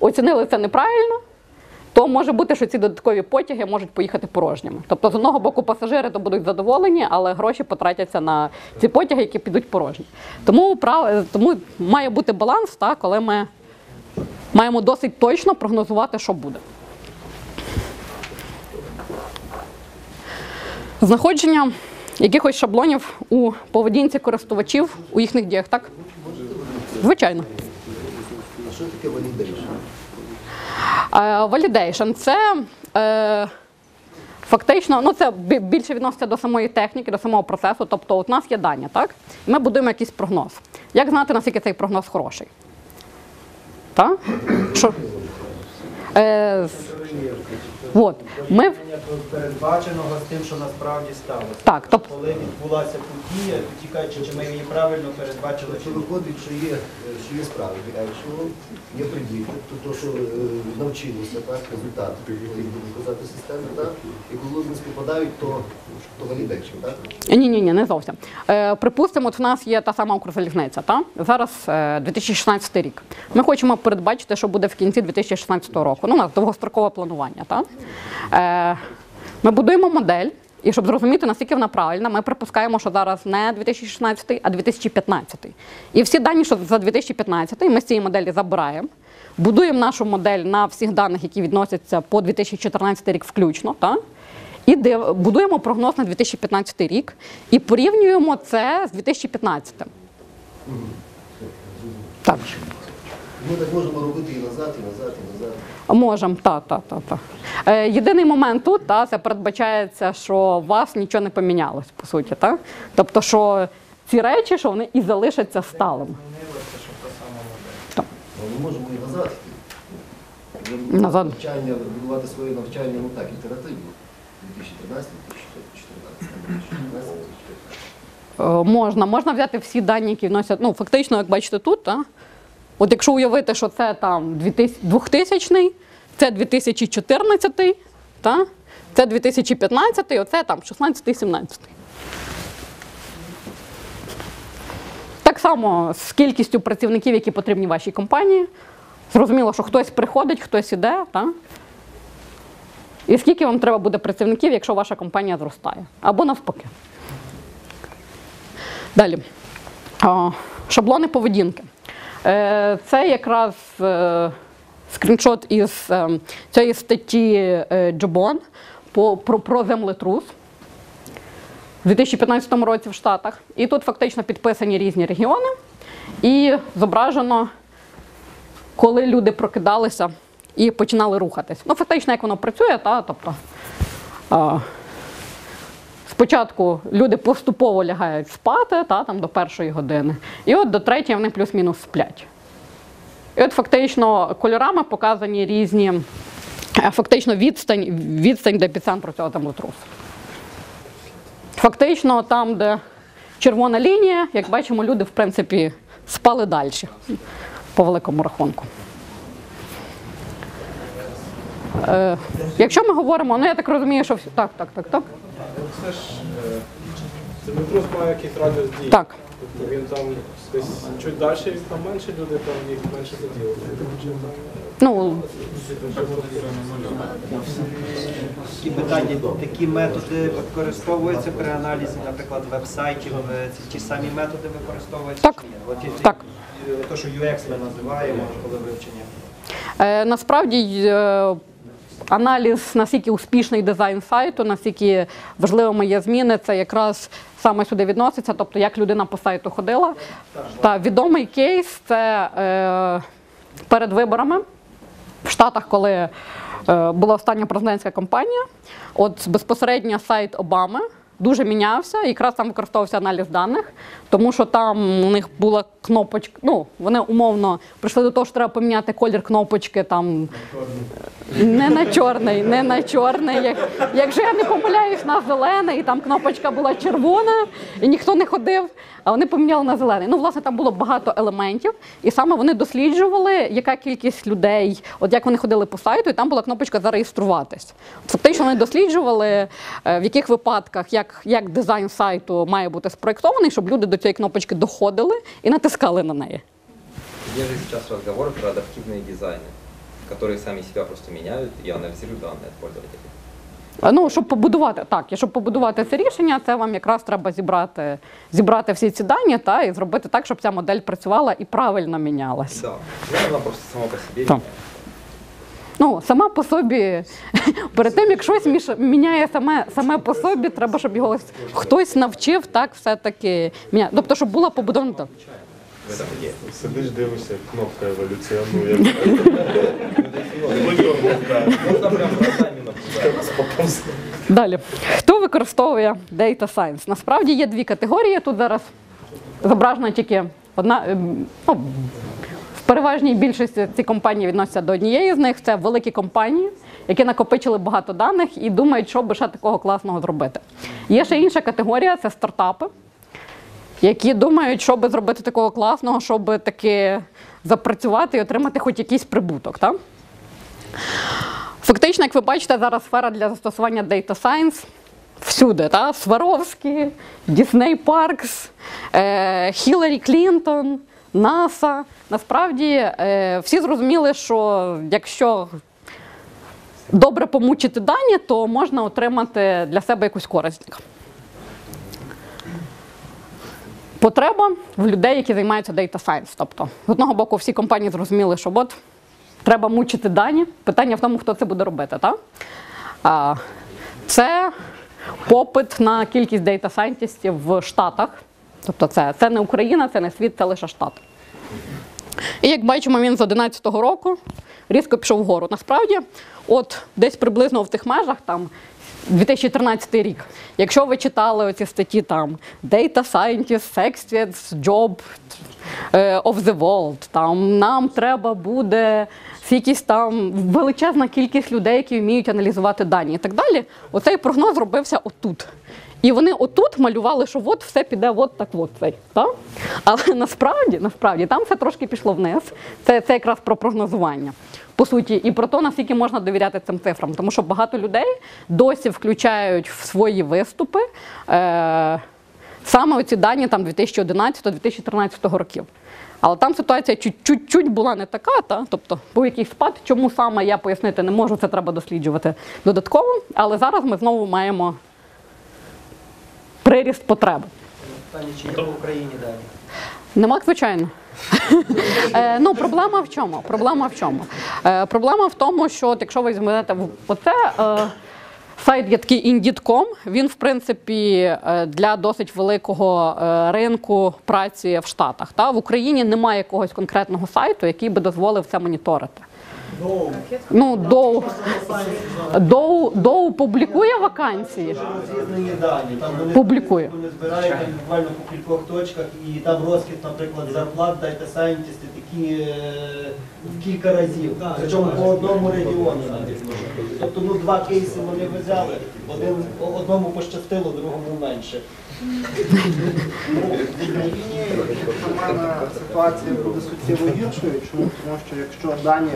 Speaker 1: оцінили це неправильно, то може бути, що ці додаткові потяги можуть поїхати порожніми. Тобто, з одного боку, пасажири то будуть задоволені, але гроші потратяться на ці потяги, які підуть порожні. Тому тому має бути баланс, так, коли ми маємо досить точно прогнозувати, що буде. Знаходження якихось шаблонів у поведінці користувачів у їхніх діях, так? Звичайно.
Speaker 11: Що таке validation?
Speaker 1: Validation – це е, фактично, ну це більше відноситься до самої техніки, до самого процесу. Тобто, от у нас є дані, так? І ми будуємо якийсь прогноз. Як знати, наскільки цей прогноз хороший? Так? Що? Е, от. Ми,
Speaker 5: передбаченого з тим, що насправді сталося.
Speaker 1: Так, тобто-
Speaker 5: Коли відбулася подія, тікаючи, чи ми її правильно передбачили, чи
Speaker 11: Що виходить, що є, е, що є справи, якщо є предікти, то то, що е, навчилися, так, результати, які будуть казати системи, так, і коли вони співпадають, то, то validation, так?
Speaker 1: Ні, ні, ні, не зовсім. Е, припустимо, от в нас є та сама Укрзалізниця, та? зараз е, 2016 рік. Ми хочемо передбачити, що буде в кінці 2016 року. Ну, у нас довгострокове планування. Та? Е, ми будуємо модель, і щоб зрозуміти, наскільки вона правильна, ми припускаємо, що зараз не 2016, а 2015. І всі дані, що за 2015, ми з цієї моделі забираємо, будуємо нашу модель на всіх даних, які відносяться по 2014 рік включно. Та? І будуємо прогноз на 2015 рік і порівнюємо це з 2015. Так.
Speaker 11: Ми так можемо робити і назад, і назад, і назад.
Speaker 1: Можемо, так, так, так. Та. Е, єдиний момент тут, та, це передбачається, що у вас нічого не помінялось, по суті. Та? Тобто, що ці речі, що вони і залишаться сталими.
Speaker 11: Ну, Ми можемо і назад. йти.
Speaker 1: Назад.
Speaker 11: Навчання, будувати своє навчання, ну так, ітеративно. 2013, 2014, 2015.
Speaker 1: Е, Можна, можна взяти всі дані, які вносять. Ну, фактично, як бачите тут, та? От якщо уявити, що це там 2000, це 2014, та? це 2015, оце там 16-17. Так само з кількістю працівників, які потрібні вашій компанії. Зрозуміло, що хтось приходить, хтось іде. Та? І скільки вам треба буде працівників, якщо ваша компанія зростає? Або навпаки. Далі. Шаблони поведінки. Е, Це якраз е, скріншот із е, цієї статті Джобон про землетрус у 2015 році в Штатах. І тут фактично підписані різні регіони, і зображено, коли люди прокидалися і починали рухатись. Ну, фактично, як воно працює, та, тобто. Спочатку люди поступово лягають спати та, там, до першої години, і от до третьої вони плюс-мінус сплять. І от фактично кольорами показані різні, е, фактично відстань, відстань до епіцентру цього землетрусу. Фактично, там, де червона лінія, як бачимо, люди в принципі спали далі, по великому рахунку. Е, якщо ми говоримо, ну я так розумію, що всі. Так, так, так, так.
Speaker 9: Це ж е, Дмитрос має якийсь радіус дії.
Speaker 1: Так.
Speaker 9: Тобто він там десь чуть далі, там менше люди, там їх менше заділо.
Speaker 1: Ну,
Speaker 5: Такі питання, такі методи використовуються при аналізі, наприклад, веб-сайтів, е, ці ті самі методи використовуються?
Speaker 1: Так.
Speaker 5: чи ні? От і-
Speaker 1: Так.
Speaker 5: е, То, що UX ми називаємо, коли вивчення.
Speaker 1: Е, насправді е, аналіз, наскільки успішний дизайн сайту, наскільки важливими є зміни, це якраз саме сюди відноситься, тобто як людина по сайту ходила. Та відомий кейс це е, перед виборами в Штатах, коли е, була остання президентська кампанія. От безпосередньо сайт Обами дуже мінявся, якраз там використовувався аналіз даних, тому що там у них була кнопочка. Ну, вони умовно прийшли до того, що треба поміняти колір кнопочки там. Не на чорний, не на чорний. Як, якщо я не помиляюсь на зелений, і там кнопочка була червона, і ніхто не ходив, а вони поміняли на зелений. Ну, власне, там було багато елементів, і саме вони досліджували, яка кількість людей, от як вони ходили по сайту, і там була кнопочка зареєструватись. Фактично вони досліджували, е, в яких випадках як, як дизайн сайту має бути спроєктований, щоб люди до цієї кнопочки доходили і натискали на неї.
Speaker 13: Є же сейчас разговоры про адаптивные дизайны, которые сами себя просто меняют и анализируют данные от пользователей.
Speaker 1: Е, Ну, щоб побудувати так, і щоб побудувати це рішення, це вам якраз треба зібрати, зібрати всі ці дані та і зробити так, щоб ця модель працювала і правильно мінялась.
Speaker 13: Да. Ну, она просто сама по себе
Speaker 1: Так. Ну, сама по собі, перед тим як щось міш- міняє саме, саме по собі, треба, щоб його хтось навчив так все-таки міняти. Тобто, щоб була побудована.
Speaker 4: Сидиш, дивишся, кнопка еволюціонує.
Speaker 1: Далі. Хто використовує Data Science? Насправді є дві категорії. Тут зараз зображена тільки одна. ем, Ну, переважній більшості ці компанії відносяться до однієї з них. Це великі компанії, які накопичили багато даних і думають, що би ще такого класного зробити. Є ще інша категорія це стартапи, які думають, що би зробити такого класного, щоб таки запрацювати і отримати хоч якийсь прибуток. Так? Фактично, як ви бачите, зараз сфера для застосування Data Science всюди. Та? Сваровські, Parks, е, Хіларі Клінтон, НАСА. Насправді е, всі зрозуміли, що якщо добре помучити дані, то можна отримати для себе якусь користь. Потреба в людей, які займаються Data Science. Тобто, з одного боку, всі компанії зрозуміли, що от треба мучити дані. Питання в тому, хто це буде робити. Так? А, це попит на кількість дейта сайентистів в Штатах. Тобто це, це не Україна, це не світ, це лише Штати. І як бачимо, він з 2011 року різко пішов вгору. Насправді, от десь приблизно в тих межах, там 2013 рік. Якщо ви читали оці статті там Data Scientist, Sextets, Job е, of the World, там нам треба буде якісь там величезна кількість людей, які вміють аналізувати дані і так далі. Оцей прогноз робився отут. І вони отут малювали, що от все піде от так от цей. Так? Але насправді, насправді там все трошки пішло вниз. Це, це якраз про прогнозування. По суті, і про те, наскільки можна довіряти цим цифрам. Тому що багато людей досі включають в свої виступи е, саме оці дані там 2011-2013 років. Але там ситуація чуть-чуть була не така, та? тобто був якийсь спад. Чому саме я пояснити не можу, це треба досліджувати додатково. Але зараз ми знову маємо приріст потреби.
Speaker 5: Питання, чи є в Україні далі?
Speaker 1: Нема, звичайно. Е, ну, проблема в чому? Проблема в чому? Е, проблема в тому, що от якщо ви візьмете оце. Е, Сайт є такий Indeed.com, він, в принципі, е, для досить великого е, ринку праці в Штатах. Та? В Україні немає якогось конкретного сайту, який би дозволив це моніторити. Ну, DOU, DOU, DOU публікує вакансії.
Speaker 5: Розрізнені дані. Там вони,
Speaker 1: Публікує.
Speaker 5: вони збирають там буквально по кількох точках, і там розкид, наприклад, зарплат data scientist и такі е, в кілька разів. Причому по одному регіону навіть. Тобто ну, два кейси вони взяли, один, одному пощастило, другому менше.
Speaker 6: В Україні, для ситуація буде суттєво гіршою. Чому? Тому що якщо дані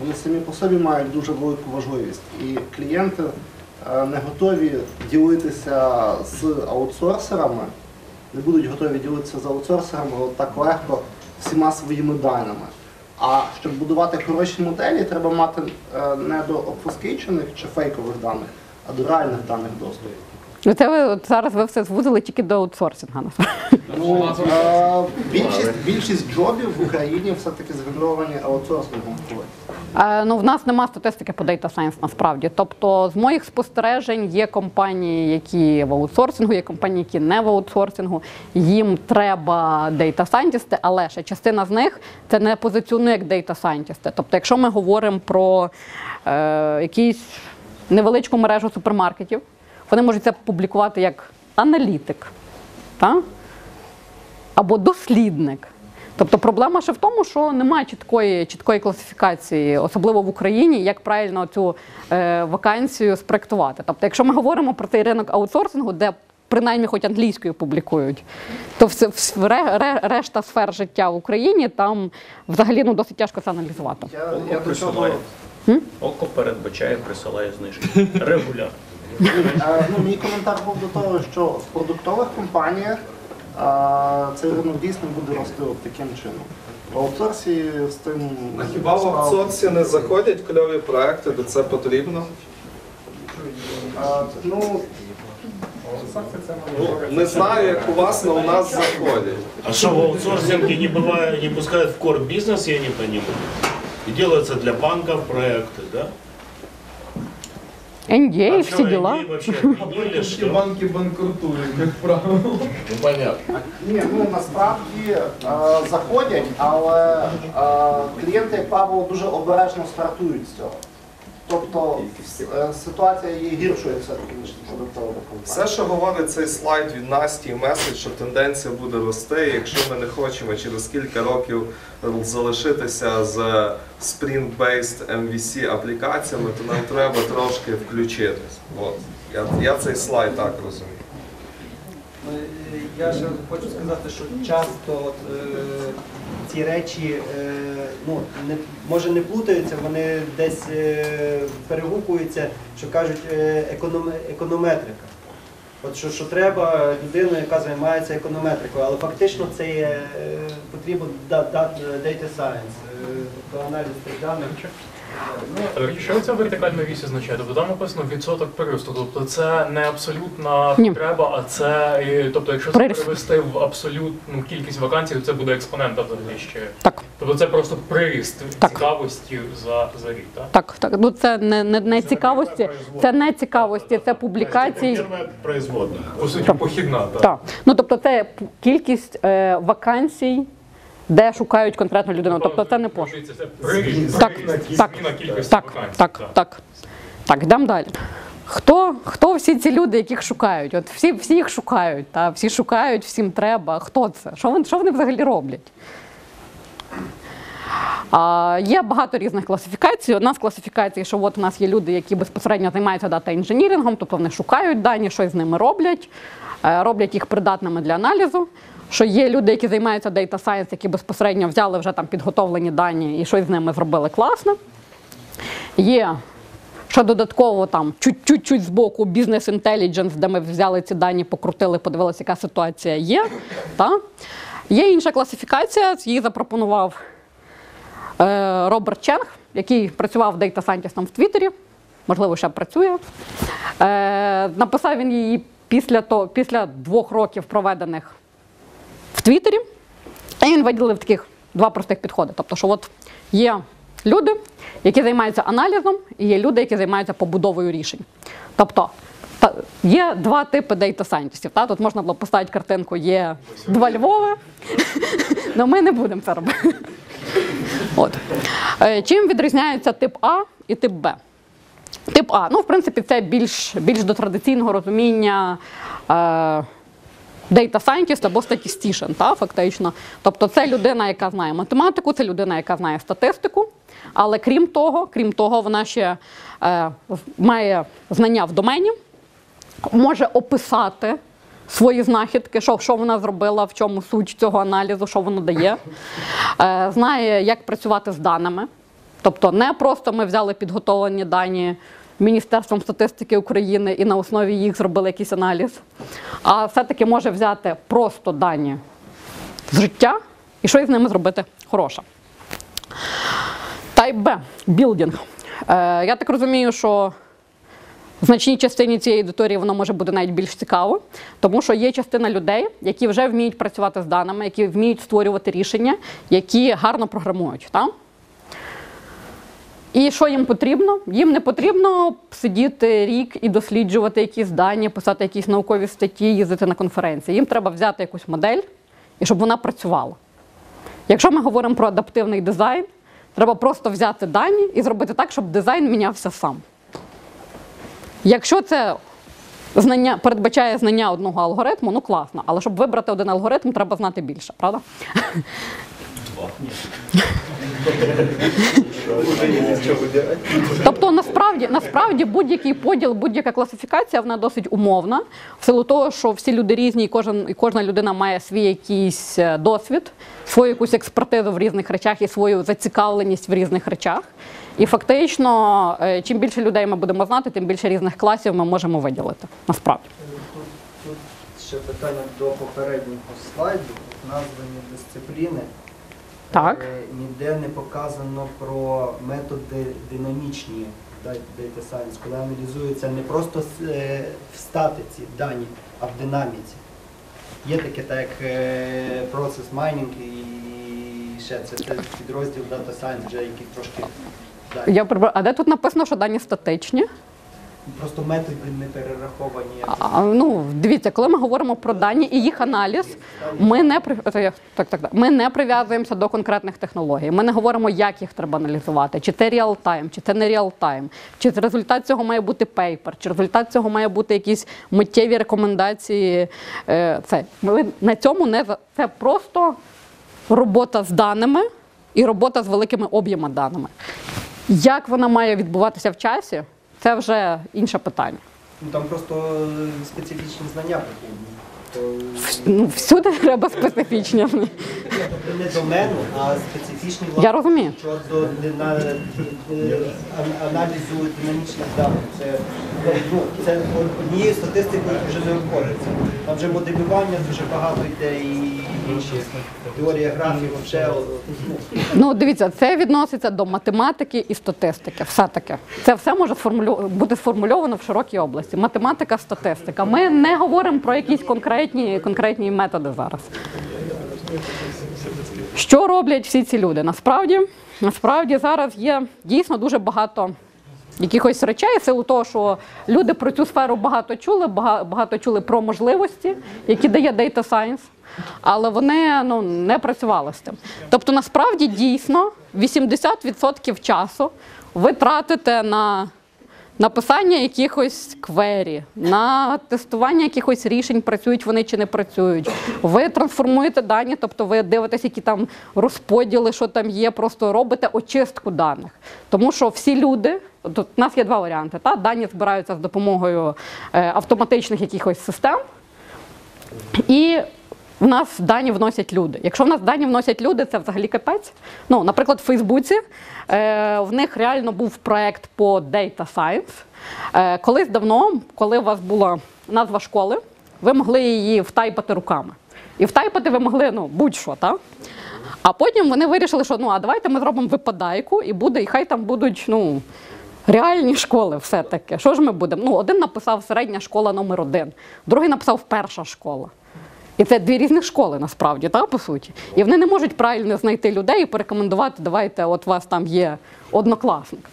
Speaker 6: вони самі по собі мають дуже велику важливість, і клієнти е, не готові ділитися з аутсорсерами, не будуть готові ділитися з аутсорсерами от так легко всіма своїми даними. А щоб будувати хороші моделі, треба мати е, не до обфускейчених чи фейкових даних, а до реальних даних доступу.
Speaker 1: Ну, Це ви от зараз ви все звузили тільки до аутсорсинга. насправді.
Speaker 6: Ну, е, більшість, більшість джобів в Україні все-таки згенеровані аутсорсингом.
Speaker 1: Е, Ну, в нас нема статистики по Data Science насправді. Тобто, з моїх спостережень є компанії, які в аутсорсингу, є компанії, які не в аутсорсингу. Їм треба Data Scientist, але ще частина з них це не позиціонує як Data Scientist. Тобто, якщо ми говоримо про е, якісь невеличку мережу супермаркетів, вони можуть це публікувати як аналітик. Та? або дослідник. Тобто проблема ще в тому, що немає чіткої, чіткої класифікації, особливо в Україні, як правильно цю е, вакансію спроектувати. Тобто, якщо ми говоримо про цей ринок аутсорсингу, де принаймні хоч англійською публікують, то все, все, ре- ре- решта сфер життя в Україні там взагалі ну, досить тяжко це аналізувати.
Speaker 6: Я, я цього
Speaker 14: Око передбачає, присилає знижки. Регулярно.
Speaker 6: Е, ну, мій коментар був до того, що в продуктових компаніях е, цей ринок дійсно буде рости таким чином. В аутсорсі з тим
Speaker 15: А хіба в аутсорсі не заходять кльові проекти, де це потрібно?
Speaker 6: Ну,
Speaker 15: Ну, не знаю, як у вас, але у нас заходять.
Speaker 14: А что в аутсорсинге не бывает, не пускают в кор бизнес, я не понимаю. И делаются для банков проекты, да?
Speaker 1: NDA,
Speaker 14: А
Speaker 1: всі
Speaker 14: что,
Speaker 1: діла.
Speaker 14: они вообще отменили, что?
Speaker 3: банки банкрутують, як правило.
Speaker 14: Ну понятно.
Speaker 6: ні, ну насправді е, заходять, але е, клієнти, як правило, дуже обережно стартують з цього. Тобто е, ситуація є гіршою все-таки, ніж продуктова.
Speaker 15: Все, що говорить цей слайд від Насті, і меседж, що тенденція буде рости. Якщо ми не хочемо через кілька років залишитися з Spring-based MVC аплікаціями, то нам треба трошки включитись. От. Я, я цей слайд так розумію.
Speaker 5: Е, Я ще хочу сказати, що часто е, ці речі е, ну, не, може не плутаються, вони десь е, перегукуються, що кажуть е, економ, економетрика. От що, що треба людину, яка займається економетрикою, але фактично це є, е, потрібен да, да, data science, е, тобто аналіз цих даних.
Speaker 3: Е, Що ця вертикальна вісь означає? Тобто там написано відсоток приросту. Тобто це не абсолютна
Speaker 1: Ні.
Speaker 3: потреба, а це, тобто якщо це
Speaker 1: Приріст.
Speaker 3: перевести в абсолютну кількість вакансій, то це буде експонента взагалі ще.
Speaker 1: Так.
Speaker 3: Тобто це просто приріст цікавості за, за рік, так?
Speaker 1: Так, так. Ну це не, не, не цікавості, це не цікавості, це публікації.
Speaker 14: производная.
Speaker 3: По суті, похідна, так.
Speaker 1: Так. Ну тобто це п- кількість е, вакансій, де шукають конкретну людину. Тобто це не пошук. Так, так, так, так, так. Так, йдемо далі. Хто, хто всі ці люди, яких шукають? От всі, всі їх шукають, та? всі шукають, всім треба. Хто це? Що вони, що вони взагалі роблять? А, є багато різних класифікацій. Одна з класифікацій, що от у нас є люди, які безпосередньо займаються дата інженірингом, тобто вони шукають дані, щось з ними роблять, е, роблять їх придатними для аналізу. Що є люди, які займаються Data Science, які безпосередньо взяли вже там підготовлені дані і щось з ними зробили класне. Є ще додатково там чуть-чуть збоку бізнес інтелідженс, де ми взяли ці дані, покрутили, подивилися, яка ситуація є. Та? Є інша класифікація, її запропонував е, Роберт Ченг, який працював Data Scientist в Твіттері, можливо, ще працює. Е, написав він її після, то, після двох років проведених Твіттері. І він виділив таких два простих підходи. Тобто, що от є люди, які займаються аналізом, і є люди, які займаються побудовою рішень. Тобто є два типи дейта сайентистів. Тут можна було поставити картинку, є два Львови, але ми не будемо це робити. Е, Чим відрізняється тип А і тип Б? Тип А, ну, в принципі, це більш, більш до традиційного розуміння. Е, Data scientist або statistician, та, фактично. Тобто це людина, яка знає математику, це людина, яка знає статистику. Але крім того, крім того, вона ще е, має знання в домені, може описати свої знахідки, що, що вона зробила, в чому суть цього аналізу, що воно дає. Е, знає, як працювати з даними. Тобто, не просто ми взяли підготовлені дані Міністерством статистики України і на основі їх зробили якийсь аналіз, а все-таки може взяти просто дані з життя і щось з ними зробити хороше. Type B – білдинг. Е, я так розумію, що в значній частині цієї аудиторії воно може бути навіть більш цікаво, тому що є частина людей, які вже вміють працювати з даними, які вміють створювати рішення, які гарно програмують. Так? І що їм потрібно? Їм не потрібно сидіти рік і досліджувати якісь дані, писати якісь наукові статті, їздити на конференції. Їм треба взяти якусь модель і щоб вона працювала. Якщо ми говоримо про адаптивний дизайн, треба просто взяти дані і зробити так, щоб дизайн мінявся сам. Якщо це знання, передбачає знання одного алгоритму, ну класно, але щоб вибрати один алгоритм, треба знати більше, правда? Тобто насправді, насправді будь-який поділ, будь-яка класифікація, вона досить умовна, в силу того, що всі люди різні, і кожен, і кожна людина має свій якийсь е, досвід, свою якусь експертизу в різних речах і свою зацікавленість в різних речах. І фактично, е, чим більше людей ми будемо знати, тим більше різних класів ми можемо виділити. Насправді.
Speaker 5: Тут, Тут ще питання до попереднього слайду. Названі дисципліни.
Speaker 1: Так.
Speaker 5: Е, Ніде не показано про методи динамічні Data Science, коли аналізуються не просто е, в статиці дані, а в динаміці. Є таке так як process mining і ще це, це підрозділ Data Science, вже який трошки далі.
Speaker 1: Я а де тут написано, що дані статичні?
Speaker 5: Просто методи не перераховані.
Speaker 1: А, ну, дивіться, коли ми говоримо про дані і їх аналіз, ми не так, так, так. Ми не прив'язуємося до конкретних технологій. Ми не говоримо, як їх треба аналізувати, чи це реал-тайм, чи це не реал-тайм, чи результат цього має бути paper, чи результат цього має бути якісь миттєві рекомендації. Е, Це ми на цьому не це просто робота з даними і робота з великими об'ємами даними. Як вона має відбуватися в часі, це вже інше питання.
Speaker 5: Ну, там просто е, специфічні знання потрібні.
Speaker 1: Вс- Ну, всюди треба специфічні.
Speaker 5: Тобто не домену, а специфічні
Speaker 1: Я розумію.
Speaker 5: щодо е, ан- аналізу динамічних даних. Це, ну, це однією статистикою вже не обходиться. Там вже моделювання дуже багато йде і інші теорія графів, ще ну,
Speaker 1: дивіться, це відноситься до математики і статистики. Все таки. Це все може сформулю- бути сформульовано в широкій області. Математика, статистика. Ми не говоримо про якісь конкретні, конкретні методи зараз. Що роблять всі ці люди? Насправді, насправді зараз є дійсно дуже багато якихось речей, в силу того, що люди про цю сферу багато чули, багато чули про можливості, які дає Data Science, але вони ну, не працювали з тим. Тобто, насправді дійсно 80% часу ви тратите на написання якихось квері, на тестування якихось рішень, працюють вони чи не працюють. Ви трансформуєте дані, тобто ви дивитесь, які там розподіли, що там є, просто робите очистку даних. Тому що всі люди, тут у нас є два варіанти. Та? Дані збираються з допомогою е, автоматичних якихось систем. І в нас дані вносять люди. Якщо в нас дані вносять люди, це взагалі капець. Ну, наприклад, в Фейсбуці е, в них реально був проект по Data Science. Е, колись давно, коли у вас була назва школи, ви могли її втайпати руками. І втайпати ви могли ну, будь-що, так? А потім вони вирішили, що ну а давайте ми зробимо випадайку, і буде, і хай там будуть ну, реальні школи все-таки. Що ж ми будемо? Ну, один написав середня школа номер один, другий написав перша школа. І це дві різних школи насправді, та по суті. І вони не можуть правильно знайти людей і порекомендувати, давайте, от у вас там є однокласник.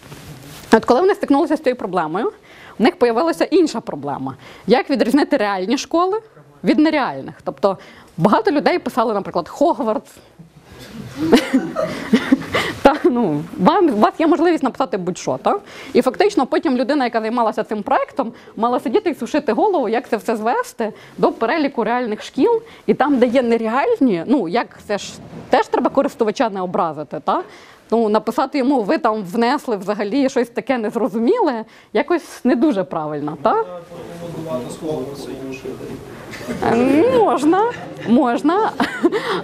Speaker 1: От коли вони стикнулися з цією проблемою, у них з'явилася інша проблема: як відрізнити реальні школи від нереальних. Тобто багато людей писали, наприклад, Хогвартс. Та, ну, вам, у вас є можливість написати будь-що. І фактично потім людина, яка займалася цим проектом, мала сидіти і сушити голову, як це все звести до переліку реальних шкіл. І там, де є нереальні, ну як це ж теж треба користувача не образити. Та? Ну, написати йому, ви там внесли взагалі щось таке незрозуміле, якось не дуже правильно. Та? Е, Можна, можна.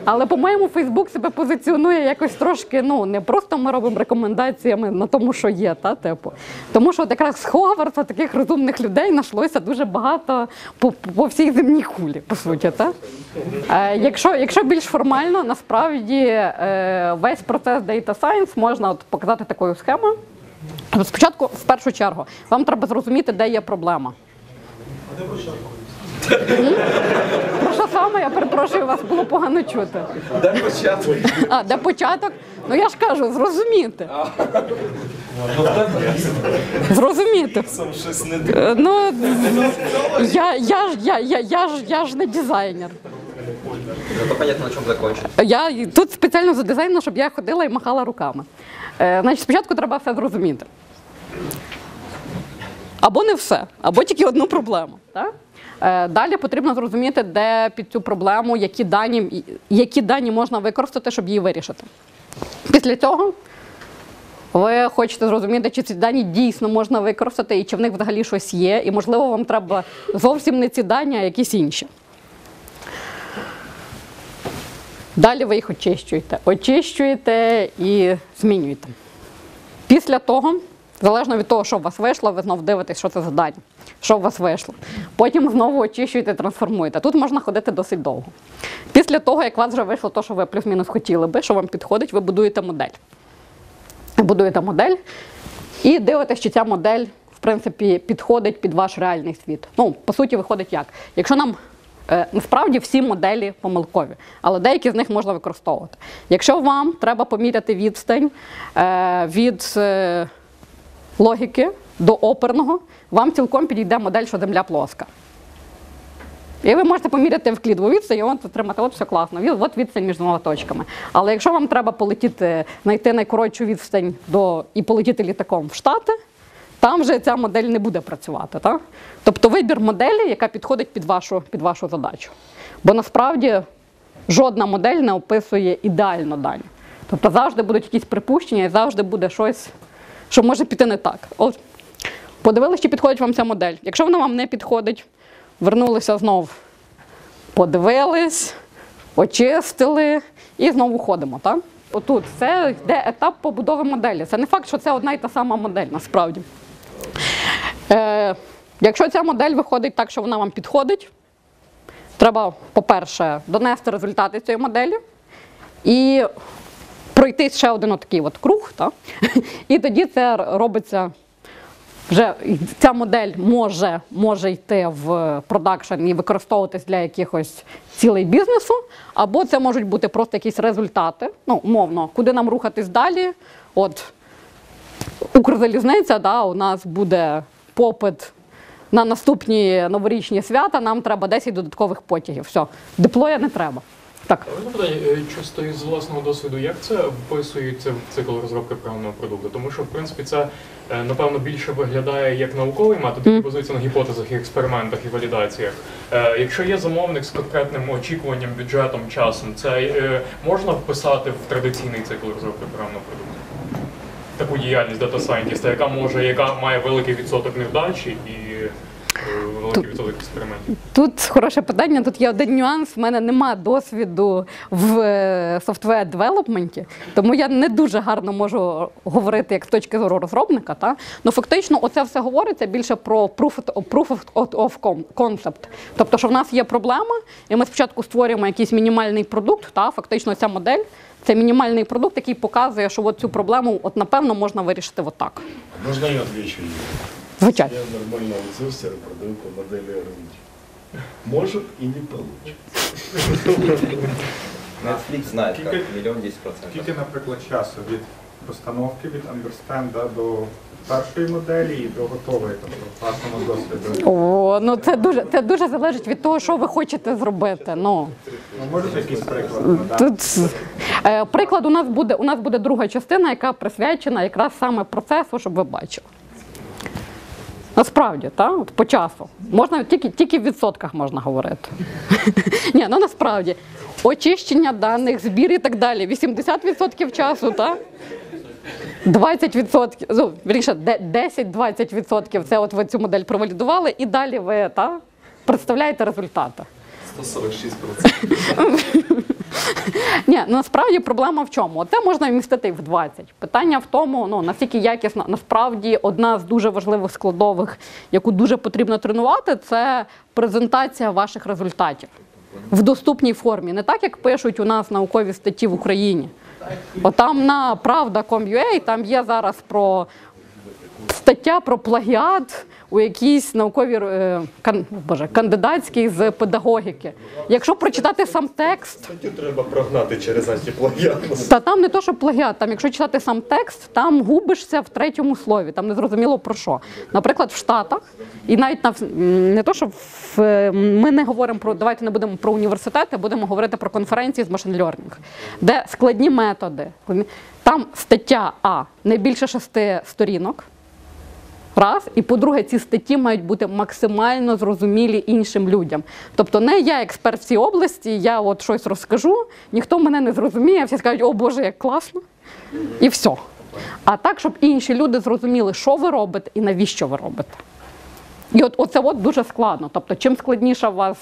Speaker 1: Але, по-моєму, Фейсбук себе позиціонує якось трошки, ну, не просто ми робимо рекомендаціями на тому, що є, та, типу. Тому що от якраз з Хогвартса таких розумних людей знайшлося дуже багато по, по всій земній кулі, по суті. Та? Е, якщо, якщо більш формально, насправді е, весь процес Data Science можна от показати такою схемою. Спочатку, в першу чергу, вам треба зрозуміти, де є проблема. Про що саме, я перепрошую, вас було погано чути.
Speaker 15: Де початок?
Speaker 1: А, де початок? Ну я ж кажу, зрозуміти. Зрозуміти. Е, Ну, я, я, ж- я, я, я, ж, я ж не дизайнер.
Speaker 13: Зато понятно, на чем закончить.
Speaker 1: Я тут спеціально задизайнена, щоб я ходила і махала руками. Е, значить, спочатку треба все зрозуміти. Або не все, або тільки одну проблему. Так? Е, далі потрібно зрозуміти, де під цю проблему, які дані, які дані можна використати, щоб її вирішити. Після цього ви хочете зрозуміти, чи ці дані дійсно можна використати, і чи в них взагалі щось є, і можливо вам треба зовсім не ці дані, а якісь інші. Далі ви їх очищуєте. Очищуєте і змінюєте. Після того, залежно від того, що у вас вийшло, ви знову дивитесь, що це за дані, що у вас вийшло. Потім знову очищуєте, трансформуєте. Тут можна ходити досить довго. Після того, як у вас вже вийшло те, що ви плюс-мінус хотіли би, що вам підходить, ви будуєте модель. Будуєте модель і дивитесь, чи ця модель, в принципі, підходить під ваш реальний світ. Ну, по суті, виходить як? Якщо нам Е, Насправді всі моделі помилкові, але деякі з них можна використовувати. Якщо вам треба поміряти відстань е, від е, логіки до оперного, вам цілком підійде модель, що земля плоска. І ви можете поміряти в клідву відстань і от отримати, от все класно, от відстань між двома точками. Але якщо вам треба полетіти, знайти найкоротшу відстань до, і полетіти літаком в Штати, там вже ця модель не буде працювати. Так? Тобто вибір моделі, яка підходить під вашу, під вашу задачу. Бо насправді жодна модель не описує ідеально дані. Тобто завжди будуть якісь припущення і завжди буде щось, що може піти не так. От, подивилися, чи підходить вам ця модель. Якщо вона вам не підходить, вернулися знов подивились, очистили і знову ходимо. Так? Отут це йде етап побудови моделі. Це не факт, що це одна і та сама модель насправді. Е, якщо ця модель виходить так, що вона вам підходить, треба, по-перше, донести результати цієї моделі і пройти ще один отакий от круг. Так? І тоді це робиться. Вже ця модель може, може йти в продакшн і використовуватись для якихось цілей бізнесу, або це можуть бути просто якісь результати. Ну, умовно, куди нам рухатись далі. От Укрзалізниця, да, у нас буде попит на наступні новорічні свята, нам треба 10 додаткових потягів. Все, диплоя не треба. Так.
Speaker 3: Питання, е, чисто із власного досвіду, як це вписується в цикл розробки певного продукту? Тому що, в принципі, це е, напевно більше виглядає як науковий метод, який базується на гіпотезах і експериментах і валідаціях. Е, Якщо є замовник з конкретним очікуванням, бюджетом, часом, це можна вписати в традиційний цикл розробки певного продукту? Таку діяльність дата сайентіста, яка може, яка має великий відсоток невдачі і великий.
Speaker 1: Тут хороше питання. Тут є один нюанс. В мене нема досвіду в софтвер девелопменті, тому я не дуже гарно можу говорити як з точки зору розробника. Та? Ну фактично, оце все говориться більше про proof of, proof of- of concept. Тобто, що в нас є проблема, і ми спочатку створюємо якийсь мінімальний продукт. Та? Фактично, ця модель це мінімальний продукт, який показує, що от цю проблему от напевно можна вирішити отак.
Speaker 7: Можно я отвечу?
Speaker 1: Звичайно.
Speaker 7: Я нормально аутсорсер продаю по модели R&D. Может и не получится.
Speaker 13: Netflix знает как, десять процентов.
Speaker 10: Скільки, наприклад, часу від постановки, від understand до першої моделі і до готової, тобто власному досвіду?
Speaker 1: О, ну це дуже це дуже залежить від того, що ви хочете зробити. Ну
Speaker 10: Ну, можете якийсь приклад надати?
Speaker 1: тут е, приклад у нас буде. У нас буде друга частина, яка присвячена якраз саме процесу, щоб ви бачили. Насправді, та? от по часу. Можна тільки, тільки в відсотках можна говорити. Ні, ну насправді. Очищення даних, збір і так далі. 80% часу, та? 20%, ну, вірніше, де- 10-20% це от ви цю модель провалідували, і далі ви та, представляєте результати.
Speaker 15: 146%.
Speaker 1: Ні, насправді проблема в чому? Це можна вмістити в 20. Питання в тому, ну наскільки якісно, насправді одна з дуже важливих складових, яку дуже потрібно тренувати, це презентація ваших результатів в доступній формі. Не так, як пишуть у нас наукові статті в Україні. От там на правда.com.ua там є зараз про стаття про плагіат у якійсь науковій е, кан, боже, кандидатській з педагогіки. Якщо прочитати сам текст,
Speaker 4: Статтю треба прогнати через антиплагіат.
Speaker 1: та там не то, що плагіат, там, якщо читати сам текст, там губишся в третьому слові, там не зрозуміло про що. Наприклад, в Штатах, і навіть на не то, що в, ми не говоримо про давайте не будемо про університети, будемо говорити про конференції з машин learning, де складні методи. Там стаття А не більше шести сторінок. Раз, і по-друге, ці статті мають бути максимально зрозумілі іншим людям. Тобто, не я експерт в цій області, я от щось розкажу, ніхто мене не зрозуміє, всі скажуть, о Боже, як класно, і все. А так, щоб інші люди зрозуміли, що ви робите і навіщо ви робите. І от оце от дуже складно. Тобто, чим складніша у вас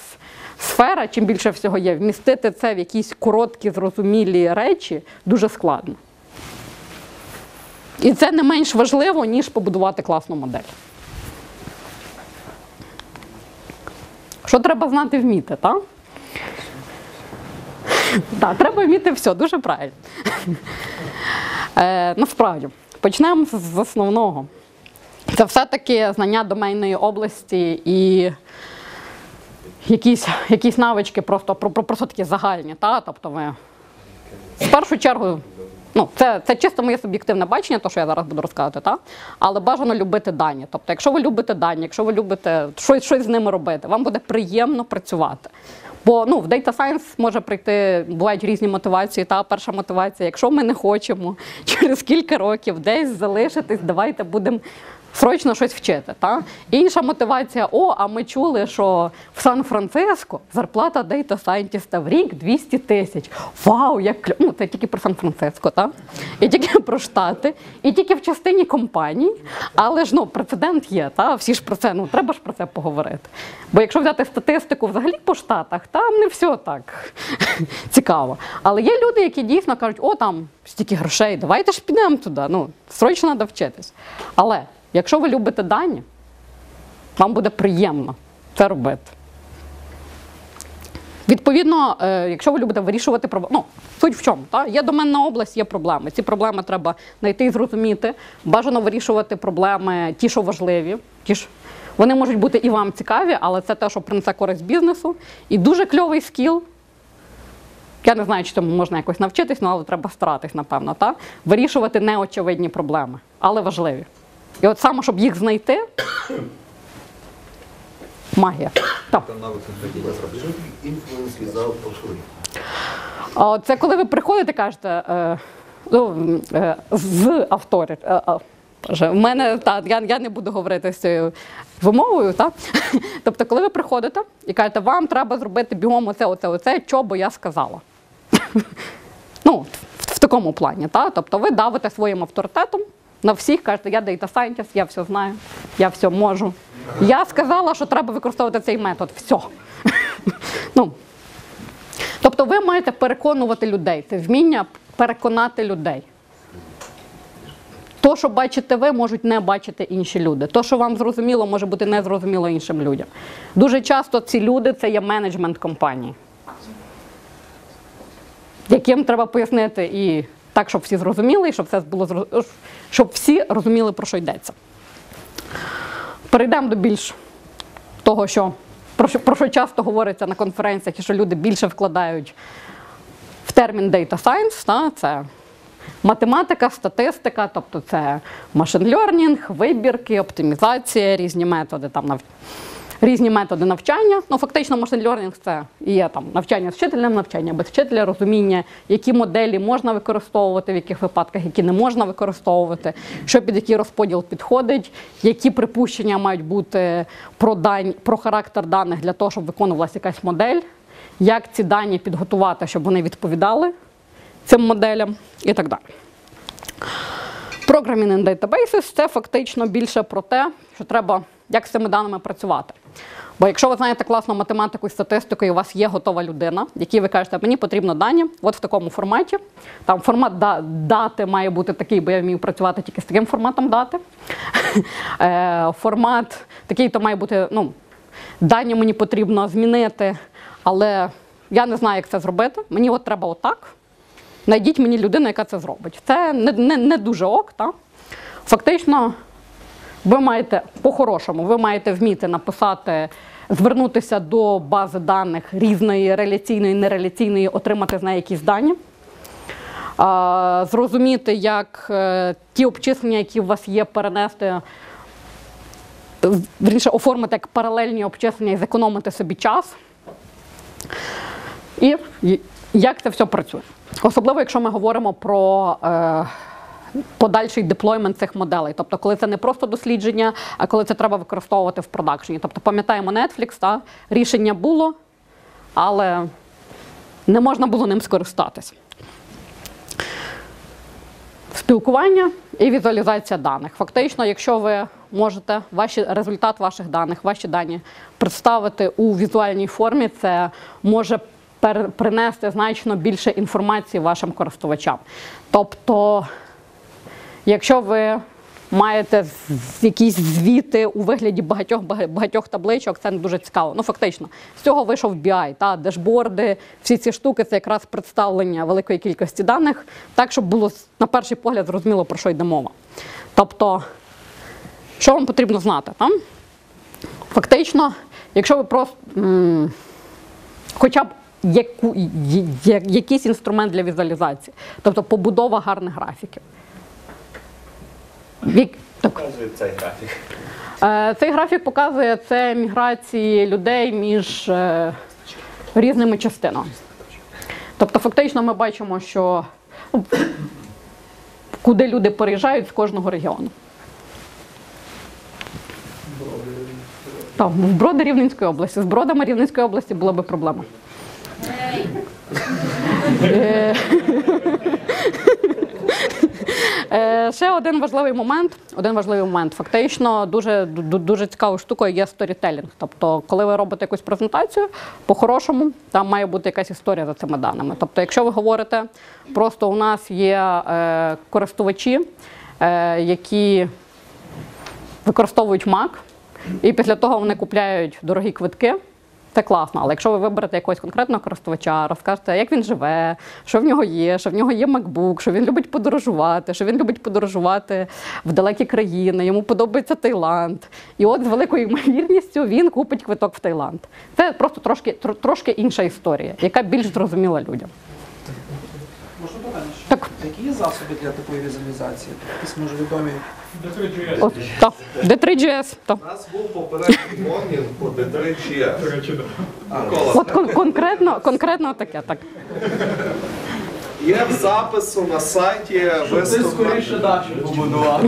Speaker 1: сфера, чим більше всього є, вмістити це в якісь короткі, зрозумілі речі дуже складно. І це не менш важливо, ніж побудувати класну модель. Що треба знати вміти, так? Так, треба вміти все, дуже правильно. Е, насправді, почнемо з- основного. Це все-таки знання домейної області і якісь, якісь навички просто, про- про- просто такі загальні. Та? Тобто ви в першу чергу, ну, це, це чисто моє суб'єктивне бачення, то, що я зараз буду розказувати, та? але бажано любити дані. Тобто, якщо ви любите дані, якщо ви любите щось, щось з ними робити, вам буде приємно працювати. Бо ну, в Data Science може прийти, бувають різні мотивації. Та перша мотивація, якщо ми не хочемо через кілька років десь залишитись, давайте будемо срочно щось вчити. Та? Інша мотивація: о, а ми чули, що в Сан-Франциско зарплата дейта сайентіста в рік 200 тисяч. Вау, як кльо... ну, це тільки про Сан-Франциско, та? і тільки про Штати, і тільки в частині компаній. Але ж ну, прецедент є, та? всі ж про це, ну треба ж про це поговорити. Бо якщо взяти статистику взагалі по штатах, там не все так цікаво. Але є люди, які дійсно кажуть, о, там стільки грошей, давайте ж підемо туди. Ну, срочно треба вчитись. Але якщо ви любите дані, вам буде приємно це робити. Відповідно, е, якщо ви любите вирішувати проблеми, ну, суть в чому, та? є доменна область, є проблеми. Ці проблеми треба знайти і зрозуміти. Бажано вирішувати проблеми, ті, що важливі. Ті ж, вони можуть бути і вам цікаві, але це те, що принесе користь бізнесу. І дуже кльовий скіл. Я не знаю, чи цьому можна якось навчитись, ну, але треба старатись, напевно, та? вирішувати неочевидні проблеми, але важливі. І от саме, щоб їх знайти, магія. Так. А Це коли ви приходите, кажете, е, ну, е, з авторів. Е, в мене та, я, я не буду говорити з цією вимовою. Та? Тобто, коли ви приходите і кажете, вам треба зробити бігом оце, оце, оце, що би я сказала. ну, в, в такому плані. Та? Тобто ви давите своїм авторитетом на всіх, кажете, я data scientist, я все знаю, я все можу. Я сказала, що треба використовувати цей метод. Все. ну, Тобто ви маєте переконувати людей, це вміння переконати людей. То, що бачите ви, можуть не бачити інші люди. То, що вам зрозуміло, може бути незрозуміло іншим людям. Дуже часто ці люди це є менеджмент компанії, яким треба пояснити і так, щоб всі зрозуміли, і щоб все було щоб всі розуміли, про що йдеться. Перейдемо до більш того, що про, що про що часто говориться на конференціях, і що люди більше вкладають в термін data science, та, це математика, статистика, тобто це машин learning, вибірки, оптимізація, різні методи там. Різні методи навчання. Ну, фактично, машин learning – це є там навчання з вчителем, навчання без вчителя, розуміння, які моделі можна використовувати, в яких випадках, які не можна використовувати, що під який розподіл підходить, які припущення мають бути про дань, про характер даних для того, щоб виконувалася якась модель, як ці дані підготувати, щоб вони відповідали цим моделям і так далі. Programming in Databases – це фактично більше про те, що треба як з цими даними працювати. Бо якщо ви знаєте класну математику і статистику, і у вас є готова людина, якій ви кажете, мені потрібно дані, от в такому форматі. Там формат да- дати має бути такий, бо я вмію працювати тільки з таким форматом дати. Е, Формат такий, то має бути, ну, дані мені потрібно змінити, але я не знаю, як це зробити. Мені от треба отак. Найдіть мені людину, яка це зробить. Це не, не, не дуже ок. Та? Фактично, ви маєте по-хорошому, ви маєте вміти написати, звернутися до бази даних різної реляційної, нереляційної, отримати з неї якісь дані. Зрозуміти, як е, ті обчислення, які у вас є, перенести, вірніше, оформити як паралельні обчислення і зекономити собі час. І і як це все працює. Особливо, якщо ми говоримо про е, подальший deployment цих моделей. Тобто, коли це не просто дослідження, а коли це треба використовувати в production і. Тобто, пам'ятаємо Netflix, та, рішення було, але не можна було ним скористатися. Спілкування і візуалізація даних. Фактично, якщо ви можете ваші, результат ваших даних, ваші дані представити у візуальній формі, це може принести значно більше інформації вашим користувачам. Тобто, якщо ви маєте якісь звіти у вигляді багатьох багатьох табличок, це не дуже цікаво. Ну, фактично, з цього вийшов BI, та, дешборди, всі ці штуки це якраз представлення великої кількості даних, так, щоб було на перший погляд зрозуміло, про що йде мова. Тобто, що вам потрібно знати? Там? Фактично, якщо ви просто хоча б яку, я- якийсь інструмент для візуалізації, тобто побудова гарних графіків. Вік- так.
Speaker 16: Показує цей графік.
Speaker 1: Е, Цей графік показує це міграції людей між е, різними частинами. Тобто, фактично, ми бачимо, що ну, куди люди переїжджають з кожного регіону. Там, в Броди Рівненської області. З Бродами Рівненської області була би проблема. Е, Ще один важливий момент. Один важливий момент. Фактично, дуже ду- дуже цікавою штукою є сторітелінг. Тобто, коли ви робите якусь презентацію, по-хорошому там має бути якась історія за цими даними. Тобто, якщо ви говорите, просто у нас є е, користувачі, е, які використовують Mac, і після того вони купляють дорогі квитки. Це класно, але якщо ви виберете якогось конкретного користувача, розкажете, як він живе, що в нього є, що в нього є MacBook, що він любить подорожувати, що він любить подорожувати в далекі країни, йому подобається Таїланд. І от з великою ймовірністю він купить квиток в Таїланд. Це просто трошки, тр- трошки інша історія, яка більш зрозуміла людям.
Speaker 16: Можна питання? Так. Які є засоби для такої візуалізації? Якісь може відомі?
Speaker 1: От, так, D3GS. Так.
Speaker 15: У нас був попередній логін по D3GS.
Speaker 1: От кон- конкретно, конкретно таке, так.
Speaker 15: Є в запису на сайті виступ.
Speaker 16: скоріше дачу побудував.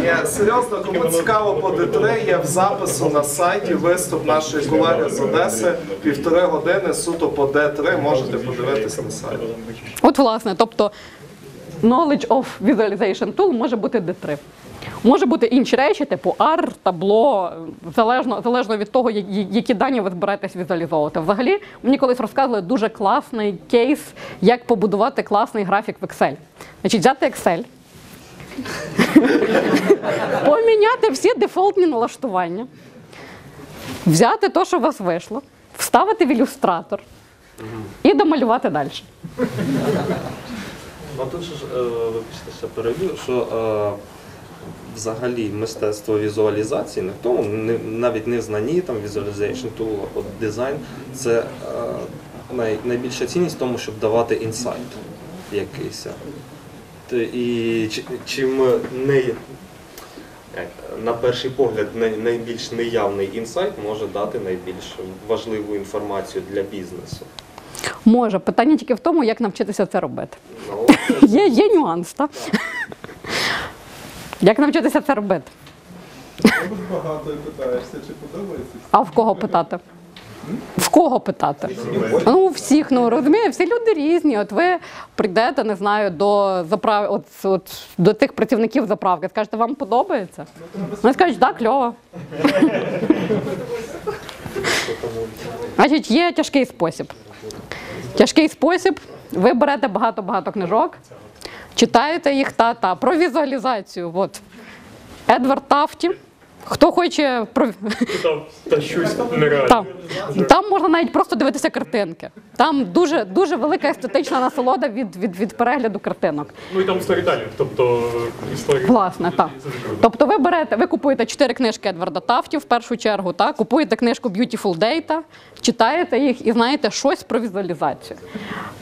Speaker 15: Ні, серйозно, кому цікаво по D3, є в запису на сайті виступ нашої колеги з Одеси. Півтори години суто по D3, можете подивитись на сайті.
Speaker 1: От, власне, тобто knowledge of visualization tool може бути D3. Може бути інші речі, типу R, табло, залежно, залежно від того, які дані ви збираєтесь візуалізовувати. Взагалі, мені колись розказували дуже класний кейс, як побудувати класний графік в Excel. Значить, взяти Excel, поміняти всі дефолтні налаштування, взяти те, що у вас вийшло, вставити в ілюстратор і домалювати далі.
Speaker 4: Ну тут ж, е, вибачте, ще переб'ю, що е, взагалі мистецтво візуалізації не в тому, навіть не в знанні там visualization tool, от дизайн, це е, най, найбільша цінність в тому, щоб давати інсайт якийсь. І чи- чим не на перший погляд най- найбільш неявний інсайт може дати найбільш важливу інформацію для бізнесу.
Speaker 1: Може, питання тільки в тому, як навчитися це робити.
Speaker 4: Ну,
Speaker 1: Є, є нюанс, так? Як навчитися це робити?
Speaker 6: Багато і питаєшся, чи подобається.
Speaker 1: А в кого питати? В кого питати? Ну, всіх, ну розумієте, всі люди різні. От ви прийдете, не знаю, до заправ... от, от, до тих працівників заправки, скажете, вам подобається? Вони скажуть, так, кльово. Значить, є тяжкий спосіб. Тяжкий спосіб. Ви берете багато-багато книжок, читаєте їх та-та про візуалізацію. От. Едвард Тафті. Хто хоче про
Speaker 3: Та щось нереальне.
Speaker 1: там, там можна навіть просто дивитися картинки. Там дуже дуже велика естетична насолода від, від, від перегляду картинок.
Speaker 3: Ну і там сторітелінг, тобто історія.
Speaker 1: Власне, так. Тобто ви берете, ви купуєте чотири книжки Едварда Тафті в першу чергу, так? купуєте книжку Beautiful Data, читаєте їх і знаєте щось про візуалізацію.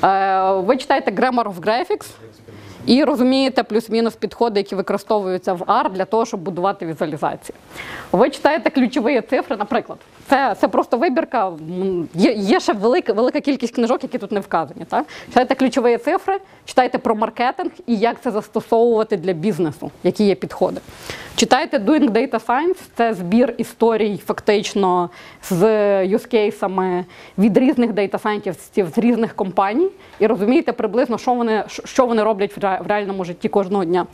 Speaker 1: Е, ви читаєте Grammar of Graphics і розумієте плюс-мінус підходи, які використовуються в R для того, щоб будувати візуалізації. Ви читаєте ключові цифри, наприклад. Це, це просто вибірка. Є, є ще велика, велика кількість книжок, які тут не вказані. Так? Читайте ключові цифри, читайте про маркетинг і як це застосовувати для бізнесу, які є підходи. Читайте Doing Data Science, це збір історій фактично з юзкейсами від різних data scientistів з різних компаній і розумієте приблизно, що вони, що вони роблять в в реальному житті кожного дня.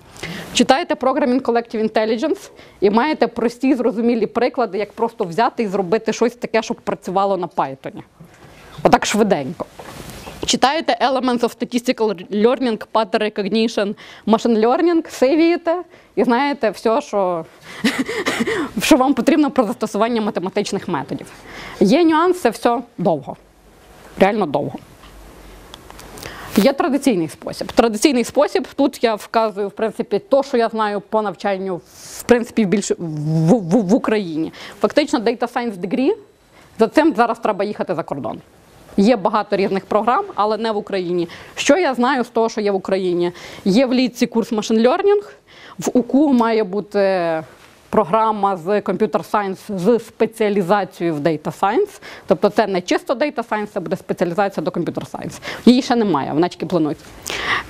Speaker 1: Читайте Programming Collective Intelligence і маєте прості зрозумілі приклади, як просто взяти і зробити щось таке, щоб працювало на Python. Отак швиденько. Читаєте Elements of Statistical Learning, Pattern Recognition, Machine Learning, сейвієте і знаєте все, що, що вам потрібно про застосування математичних методів. Є нюанс, це все довго. Реально довго. Є традиційний спосіб. Традиційний спосіб, тут я вказую, в принципі, то, що я знаю по навчанню, в принципі, більше в, в, в Україні. Фактично, Data Science Degree, за цим зараз треба їхати за кордон. Є багато різних програм, але не в Україні. Що я знаю з того, що є в Україні? Є в літці курс Machine Learning, в УКУ має бути програма з Computer Science з спеціалізацією в Data Science. Тобто це не чисто Data Science, це буде спеціалізація до Computer Science. Її ще немає, вона тільки планується.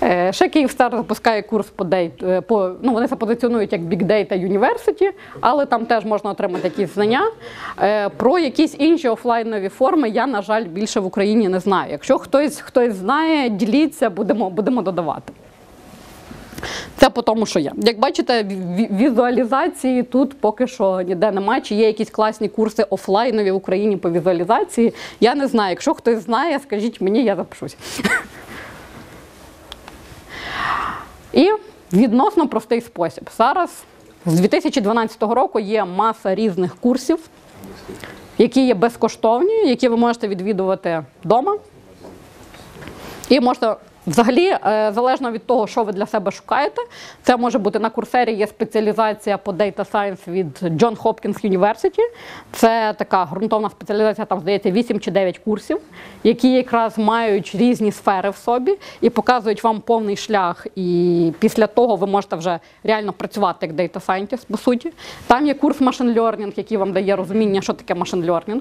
Speaker 1: Е, Ще Київстар запускає курс по дейт, по ну вони себе позиціонують як Big Data University, але там теж можна отримати якісь знання. Е, Про якісь інші офлайнові форми я, на жаль, більше в Україні не знаю. Якщо хтось хтось знає, діліться, будемо, будемо додавати. Це по тому, що є. Як бачите, візуалізації тут поки що ніде немає. Чи є якісь класні курси офлайнові в Україні по візуалізації? Я не знаю. Якщо хтось знає, скажіть мені, я запишусь. І відносно простий спосіб. Зараз з 2012 року є маса різних курсів, які є безкоштовні, які ви можете відвідувати вдома. І можете взагалі, е, залежно від того, що ви для себе шукаєте, це може бути на курсері є спеціалізація по Data Science від John Hopkins University. Це така ґрунтовна спеціалізація, там здається 8 чи 9 курсів, які якраз мають різні сфери в собі і показують вам повний шлях. І після того ви можете вже реально працювати як Data Scientist, по суті. Там є курс Machine Learning, який вам дає розуміння, що таке Machine Learning.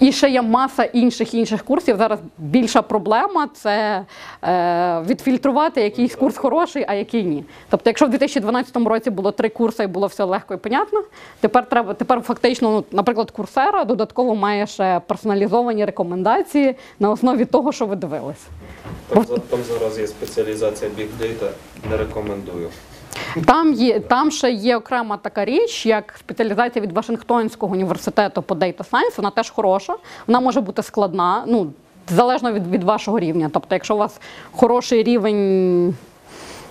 Speaker 1: І ще є маса інших інших курсів. Зараз більша проблема це е, відфільтрувати, якийсь курс хороший, а який ні. Тобто, якщо в 2012 році було три курси і було все легко і понятно, тепер треба тепер фактично, ну, наприклад, курсера додатково має ще персоналізовані рекомендації на основі того, що ви дивились.
Speaker 4: Там, там зараз є спеціалізація Big Data, не рекомендую.
Speaker 1: Там є там ще є окрема така річ, як спеціалізація від Вашингтонського університету по Data Science, Вона теж хороша. Вона може бути складна, ну залежно від, від вашого рівня. Тобто, якщо у вас хороший рівень.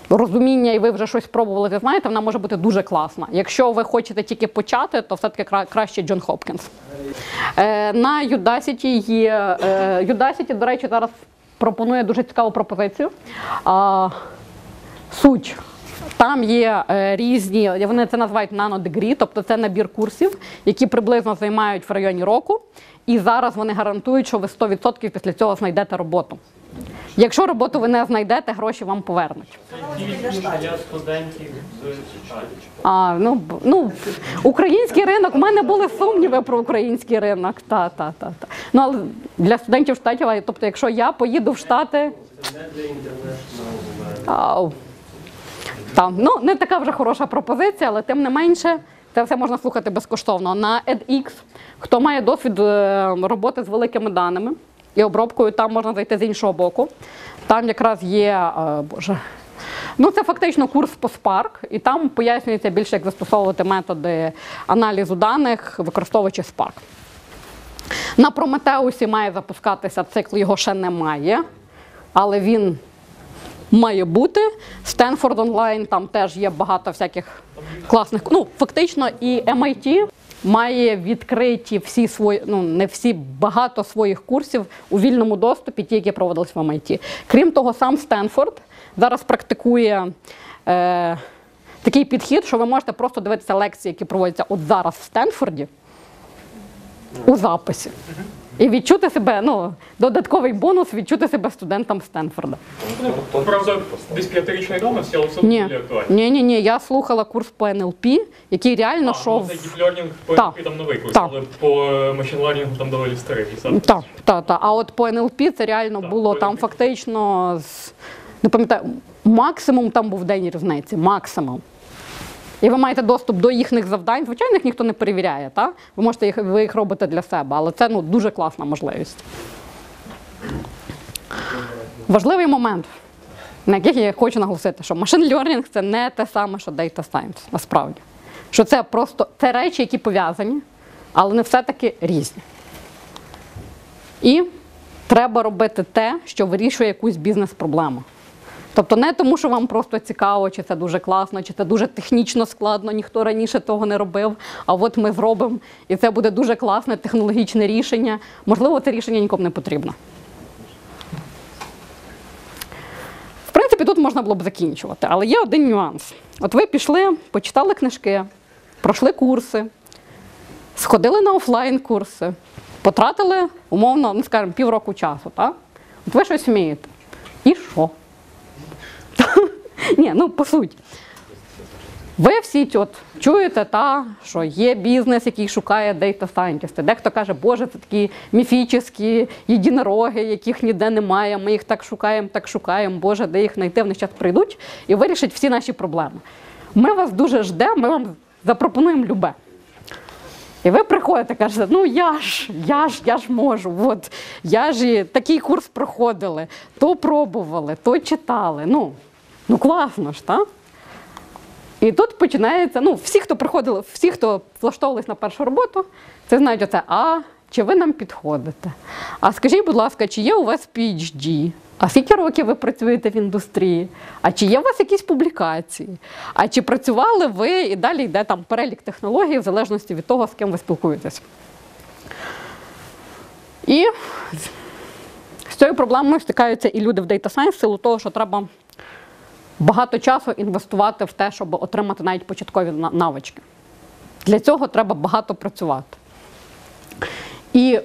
Speaker 1: Розуміння, і ви вже щось пробували, ви знаєте, вона може бути дуже класна. Якщо ви хочете тільки почати, то все-таки краще Джон Хопкінс. Е, на Udacity є е, Udacity, до речі, зараз пропонує дуже цікаву пропозицію. А, суть. Там є е, різні, вони це називають нанодегрі, тобто це набір курсів, які приблизно займають в районі року. І зараз вони гарантують, що ви 100% після цього знайдете роботу. Якщо роботу ви не знайдете, гроші вам повернуть.
Speaker 3: Для.
Speaker 1: А, ну, ну, український ринок, у мене були сумніви про український ринок. Та, та, та, та. Ну, але для студентів штатів, тобто, якщо я поїду в Штати. Ау. Там, ну, не така вже хороша пропозиція, але тим не менше, це все можна слухати безкоштовно. На edX, хто має досвід е, роботи з великими даними і обробкою, там можна зайти з іншого боку. Там якраз є, е, боже. Ну, це фактично курс по Spark, і там пояснюється більше, як застосовувати методи аналізу даних, використовуючи Spark. На Прометеусі має запускатися цикл, його ще немає, але він має бути. Стенфорд онлайн, там теж є багато всяких класних. Ну, фактично, і MIT має відкриті всі свої, ну не всі, багато своїх курсів у вільному доступі, ті, які проводились в MIT. Крім того, сам Стенфорд зараз практикує. Е, Такий підхід, що ви можете просто дивитися лекції, які проводяться от зараз в Стенфорді у записі. І відчути себе, ну, додатковий бонус відчути себе студентом Стенфорда.
Speaker 3: Правда, десь п'ятирічної давності, але все
Speaker 1: Ні,
Speaker 3: дуже актуально.
Speaker 1: ні, ні, ні. Я слухала курс по НЛП, який реально
Speaker 3: А,
Speaker 1: йшов.
Speaker 3: ну, це Learning по
Speaker 1: Так.
Speaker 3: NLP там новий курс,
Speaker 1: Так.
Speaker 3: але по Machine Learning там доволі старий.
Speaker 1: Так, так, так. А от по НЛП це реально було там фактично з не пам'ятаю, максимум там був день різниці. Максимум. І ви маєте доступ до їхніх завдань. Звичайно, їх ніхто не перевіряє, та? ви можете їх, ви їх робите для себе, але це ну, дуже класна можливість. Важливий момент, на який я хочу наголосити, що machine learning – це не те саме, що data science, насправді. Що це просто це речі, які пов'язані, але не все-таки різні. І треба робити те, що вирішує якусь бізнес-проблему. Тобто не тому, що вам просто цікаво, чи це дуже класно, чи це дуже технічно складно, ніхто раніше того не робив. А от ми зробимо, і це буде дуже класне технологічне рішення. Можливо, це рішення нікому не потрібно. В принципі, тут можна було б закінчувати, але є один нюанс. От ви пішли, почитали книжки, пройшли курси, сходили на офлайн курси, потратили, умовно, ну скажімо, півроку часу, так? От ви щось вмієте. І що? Ні, ну по суті. Ви всі от чуєте, та, що є бізнес, який шукає дейта сайентісти. Дехто каже, Боже, це такі міфічні єдинороги, яких ніде немає. Ми їх так шукаємо, так шукаємо. Боже, де їх знайти, вони зараз прийдуть і вирішать всі наші проблеми. Ми вас дуже ждемо, ми вам запропонуємо любе. І ви приходите, кажете, ну я ж, я ж, я ж можу. От я ж і такий курс проходили, то пробували, то читали. Ну, ну класно ж, так? І тут починається, ну, всі, хто приходили, всі, хто влаштовувались на першу роботу, це знають оце, а чи ви нам підходите? А скажіть, будь ласка, чи є у вас PhD? А скільки років ви працюєте в індустрії? А чи є у вас якісь публікації? А чи працювали ви і далі йде там перелік технологій в залежності від того, з ким ви спілкуєтесь? І з цією проблемою стикаються і люди в Data Science силу того, що треба багато часу інвестувати в те, щоб отримати навіть початкові навички. Для цього треба багато працювати. І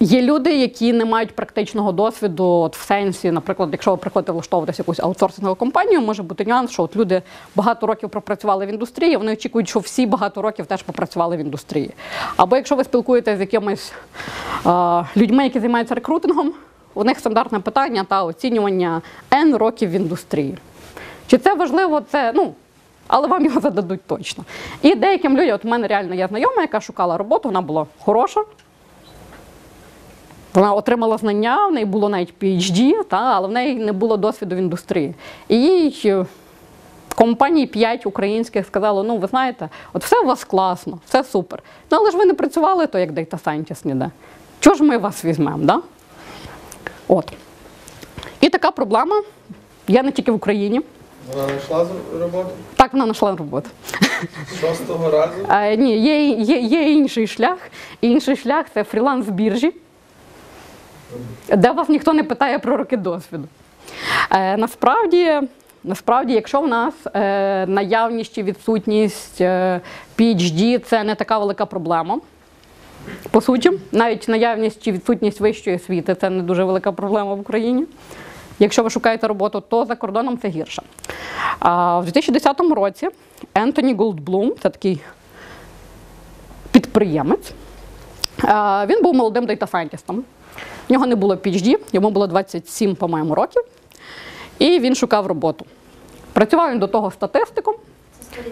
Speaker 1: є люди, які не мають практичного досвіду от в сенсі, наприклад, якщо ви приходите влаштовуватися якусь аутсорсингову компанію, може бути нюанс, що от люди багато років пропрацювали в індустрії, вони очікують, що всі багато років теж попрацювали в індустрії. Або якщо ви спілкуєтеся з якимись е, людьми, які займаються рекрутингом, у них стандартне питання та оцінювання N років в індустрії. Чи це важливо? Це ну. Але вам його зададуть точно. І деяким людям, от у мене реально є знайома, яка шукала роботу, вона була хороша. Вона отримала знання, в неї було навіть PhD, та, але в неї не було досвіду в індустрії. І їй е, компанії 5 українських сказали: ну, ви знаєте, от все у вас класно, все супер. Ну, але ж ви не працювали то як Data Scientist ніде. Чого ж ми вас візьмемо? Да? От. І така проблема є не тільки в Україні.
Speaker 2: Вона знайшла роботу
Speaker 1: Так вона знайшла роботу.
Speaker 2: шостого разу.
Speaker 1: А, ні, є, є, є інший шлях. Інший шлях це фріланс біржі, де вас ніхто не питає про роки досвіду. Е, насправді, насправді, якщо в нас е, наявність чи відсутність е, PhD це не така велика проблема. По суті, навіть наявність чи відсутність вищої освіти це не дуже велика проблема в Україні. Якщо ви шукаєте роботу, то за кордоном це гірше. А в 2010 році Ентоні Голдблум, це такий підприємець, він був молодим дейта-сайентістом. В нього не було PhD, йому було 27, по-моєму, років, і він шукав роботу. Працював він до того статистиком. Так.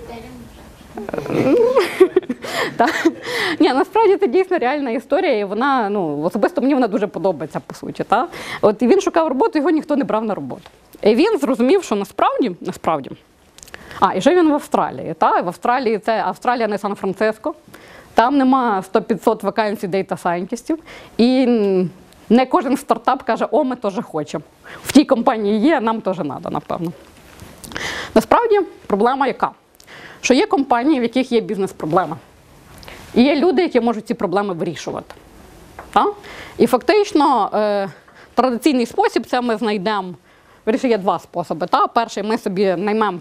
Speaker 1: Ні, насправді це дійсно реальна історія, і вона ну особисто мені вона дуже подобається по суті. Та? От він шукав роботу, його ніхто не брав на роботу. І він зрозумів, що насправді, насправді, а, і жив він в Австралії. Та? В Австралії це Австралія не Сан-Франциско. Там нема 100-500 вакансій дейта сайентістів. І не кожен стартап каже, о, ми теж хочемо. В тій компанії є, нам теж треба, напевно. Насправді проблема яка? Що є компанії, в яких є бізнес-проблема. І є люди, які можуть ці проблеми вирішувати. Так? І фактично е, традиційний спосіб це ми знайдемо. Вирішує є два способи. Та? Перший, ми собі наймемо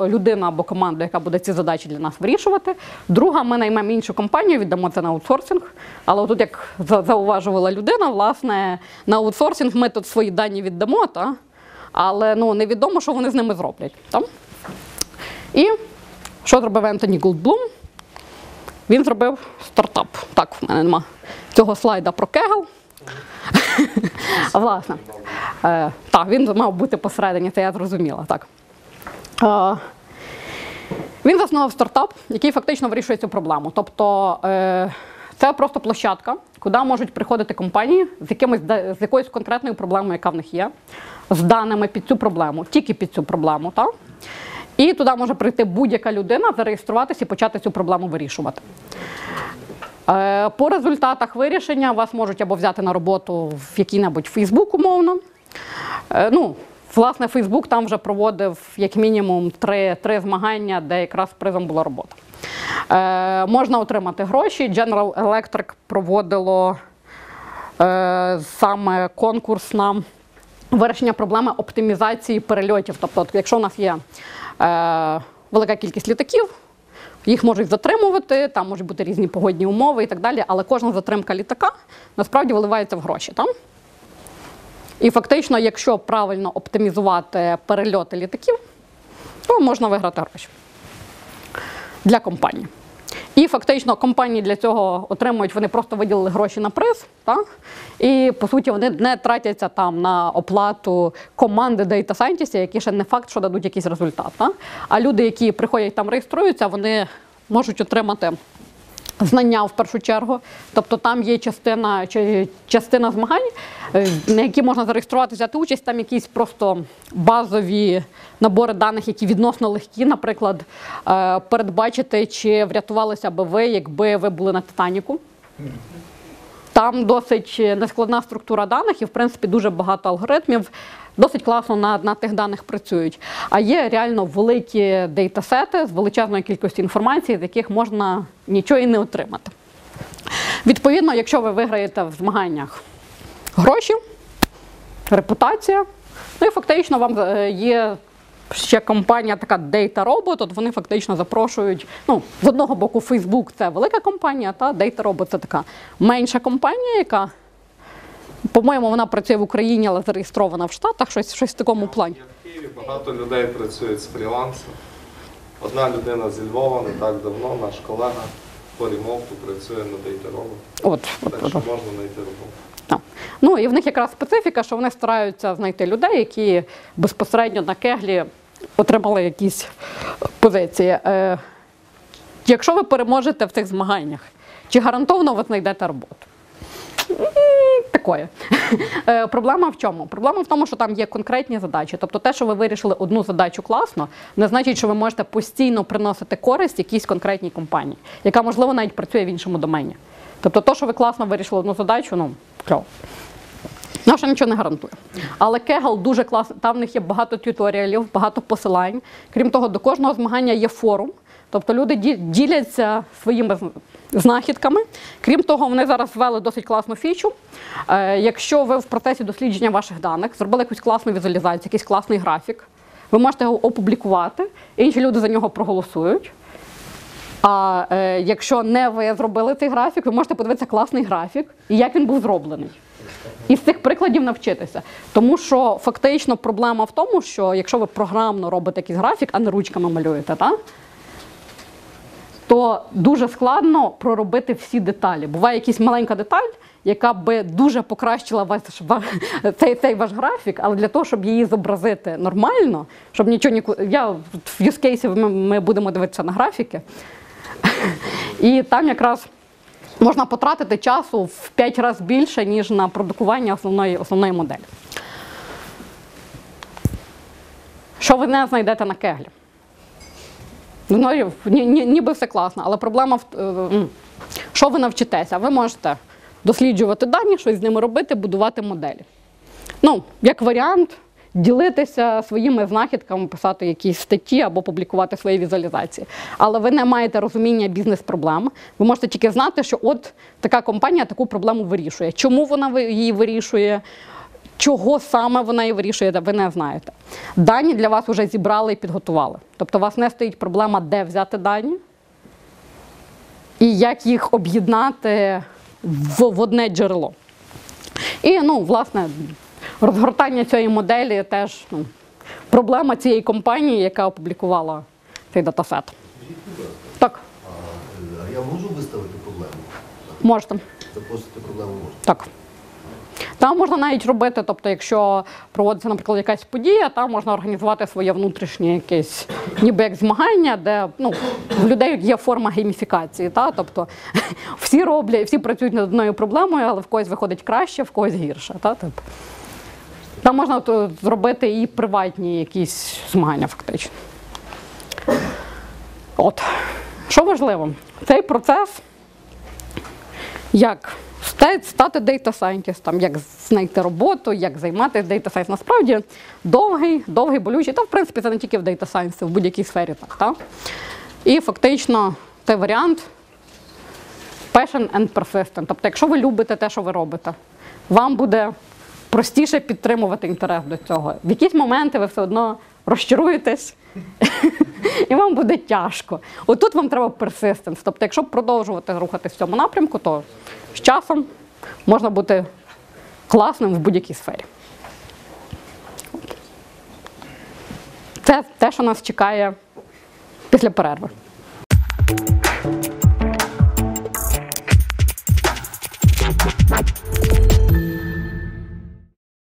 Speaker 1: людину або команду, яка буде ці задачі для нас вирішувати. Друга, ми наймемо іншу компанію, віддамо це на аутсорсинг. Але тут, як зауважувала людина, власне, на аутсорсинг ми тут свої дані віддамо, та? але ну, невідомо, що вони з ними зроблять. Та? І що зробив Ентоні Голдблум? Він зробив стартап. Так, в мене нема цього слайда про Кегел. А, Власне, е, так, він мав бути посередині, це я зрозуміла. Так. Е, він заснував стартап, який фактично вирішує цю проблему. Тобто е, це просто площадка, куди можуть приходити компанії з, якимось, з якоюсь конкретною проблемою, яка в них є, з даними під цю проблему, тільки під цю проблему. Так? І туди може прийти будь-яка людина, зареєструватися і почати цю проблему вирішувати. Е, По результатах вирішення вас можуть або взяти на роботу в який-небудь Фейсбук, умовно. Е, Ну, власне, Фейсбук там вже проводив як мінімум три, три змагання, де якраз призом була робота. Е, Можна отримати гроші. General Electric проводило саме конкурс на вирішення проблеми оптимізації перельотів. Тобто, якщо у нас є велика кількість літаків, їх можуть затримувати, там можуть бути різні погодні умови і так далі, але кожна затримка літака насправді виливається в гроші. Там? І фактично, якщо правильно оптимізувати перельоти літаків, то можна виграти гроші. для компанії. І фактично компанії для цього отримують, вони просто виділили гроші на приз, так? і по суті вони не тратяться там на оплату команди Data Scientist, які ще не факт, що дадуть якийсь результат. Так? А люди, які приходять там реєструються, вони можуть отримати знання в першу чергу. Тобто там є частина, частина змагань, е, на які можна зареєструватися, взяти участь. Там якісь просто базові набори даних, які відносно легкі, наприклад, е, передбачити, чи врятувалися би ви, якби ви були на Титаніку. Там досить нескладна структура даних і, в принципі, дуже багато алгоритмів. Досить класно на, на тих даних працюють. А є реально великі дейтасети з величезною кількістю інформації, з яких можна нічого і не отримати. Відповідно, якщо ви виграєте в змаганнях гроші, репутація, ну і фактично вам е, є ще компанія така Data Robot, от вони фактично запрошують. Ну, з одного боку, Facebook це велика компанія, та Data Robot це така менша компанія, яка, по-моєму, вона працює в Україні, але зареєстрована в Штатах, щось, щось в такому плані.
Speaker 15: В Києві багато людей працюють з фрілансом. Одна людина зі Львова не так давно, наш колега по ремонту працює на Дейтерову.
Speaker 1: От,
Speaker 15: Так
Speaker 1: от,
Speaker 15: що
Speaker 1: от.
Speaker 15: можна знайти роботу.
Speaker 1: Так. Ну і в них якраз специфіка, що вони стараються знайти людей, які безпосередньо на кеглі отримали якісь позиції. Е, якщо ви переможете в цих змаганнях, чи гарантовано ви знайдете роботу? М, Такое. Е, Проблема в чому? Проблема в тому, що там є конкретні задачі. Тобто те, що ви вирішили одну задачу класно, не значить, що ви можете постійно приносити користь якійсь конкретній компанії, яка, можливо, навіть працює в іншому домені. Тобто, то, що ви класно вирішили одну задачу, ну, кльово. Ну, ще нічого не гарантує. Але Kaggle дуже класно. Там в них є багато тюторіалів, багато посилань. Крім того, до кожного змагання є форум. Тобто люди діляться своїми знахідками. Крім того, вони зараз ввели досить класну фічу. Е, якщо ви в процесі дослідження ваших даних зробили якусь класну візуалізацію, якийсь класний графік, ви можете його опублікувати, інші люди за нього проголосують. А е, якщо не ви зробили цей графік, ви можете подивитися класний графік і як він був зроблений. І з цих прикладів навчитися. Тому що фактично проблема в тому, що якщо ви програмно робите якийсь графік, а не ручками малюєте, та? То дуже складно проробити всі деталі. Буває якась маленька деталь, яка би дуже покращила ваш, цей, цей ваш графік, але для того, щоб її зобразити нормально, щоб нічого ніку... Я в case ми, ми будемо дивитися на графіки. І там якраз можна потратити часу в 5 разів більше, ніж на продукування основної, основної моделі. Що ви не знайдете на кеглі? Ну, ні, ні, ніби все класно, але проблема в е, що ви навчитеся? Ви можете досліджувати дані, щось з ними робити, будувати моделі. Ну, як варіант, ділитися своїми знахідками, писати якісь статті або публікувати свої візуалізації. Але ви не маєте розуміння бізнес-проблем. Ви можете тільки знати, що от така компанія таку проблему вирішує. Чому вона її вирішує? Чого саме вона її вирішує, ви не знаєте. Дані для вас вже зібрали і підготували. Тобто у вас не стоїть проблема, де взяти дані і як їх об'єднати в, одне джерело. І, ну, власне, розгортання цієї моделі теж ну, проблема цієї компанії, яка опублікувала цей датасет. Так,
Speaker 11: А я можу виставити проблему?
Speaker 1: можете.
Speaker 11: Запостити проблему можна.
Speaker 1: Так. Там можна навіть робити, тобто, якщо проводиться, наприклад, якась подія, там можна організувати своє внутрішнє якесь, ніби як змагання, де ну, в людей є форма гейміфікації. Та? Тобто всі роблять, всі працюють над одною проблемою, але в когось виходить краще, в когось гірше. Та? Тобто, там можна е, зробити і приватні якісь змагання, фактично. От. Що важливо? Цей процес як стати data scientist, як знайти роботу, як займатися data science. Насправді довгий, довгий, болючий. Та, в принципі, це не тільки в data science, це в будь-якій сфері так. Та? І фактично цей варіант passion and persistent. Тобто, якщо ви любите те, що ви робите, вам буде простіше підтримувати інтерес до цього. В якісь моменти ви все одно розчаруєтесь. І вам буде тяжко. Отут вам треба персистенс. Тобто, якщо продовжувати рухатись в цьому напрямку, то з часом можна бути класним в будь-якій сфері. Це те, що нас чекає після перерви.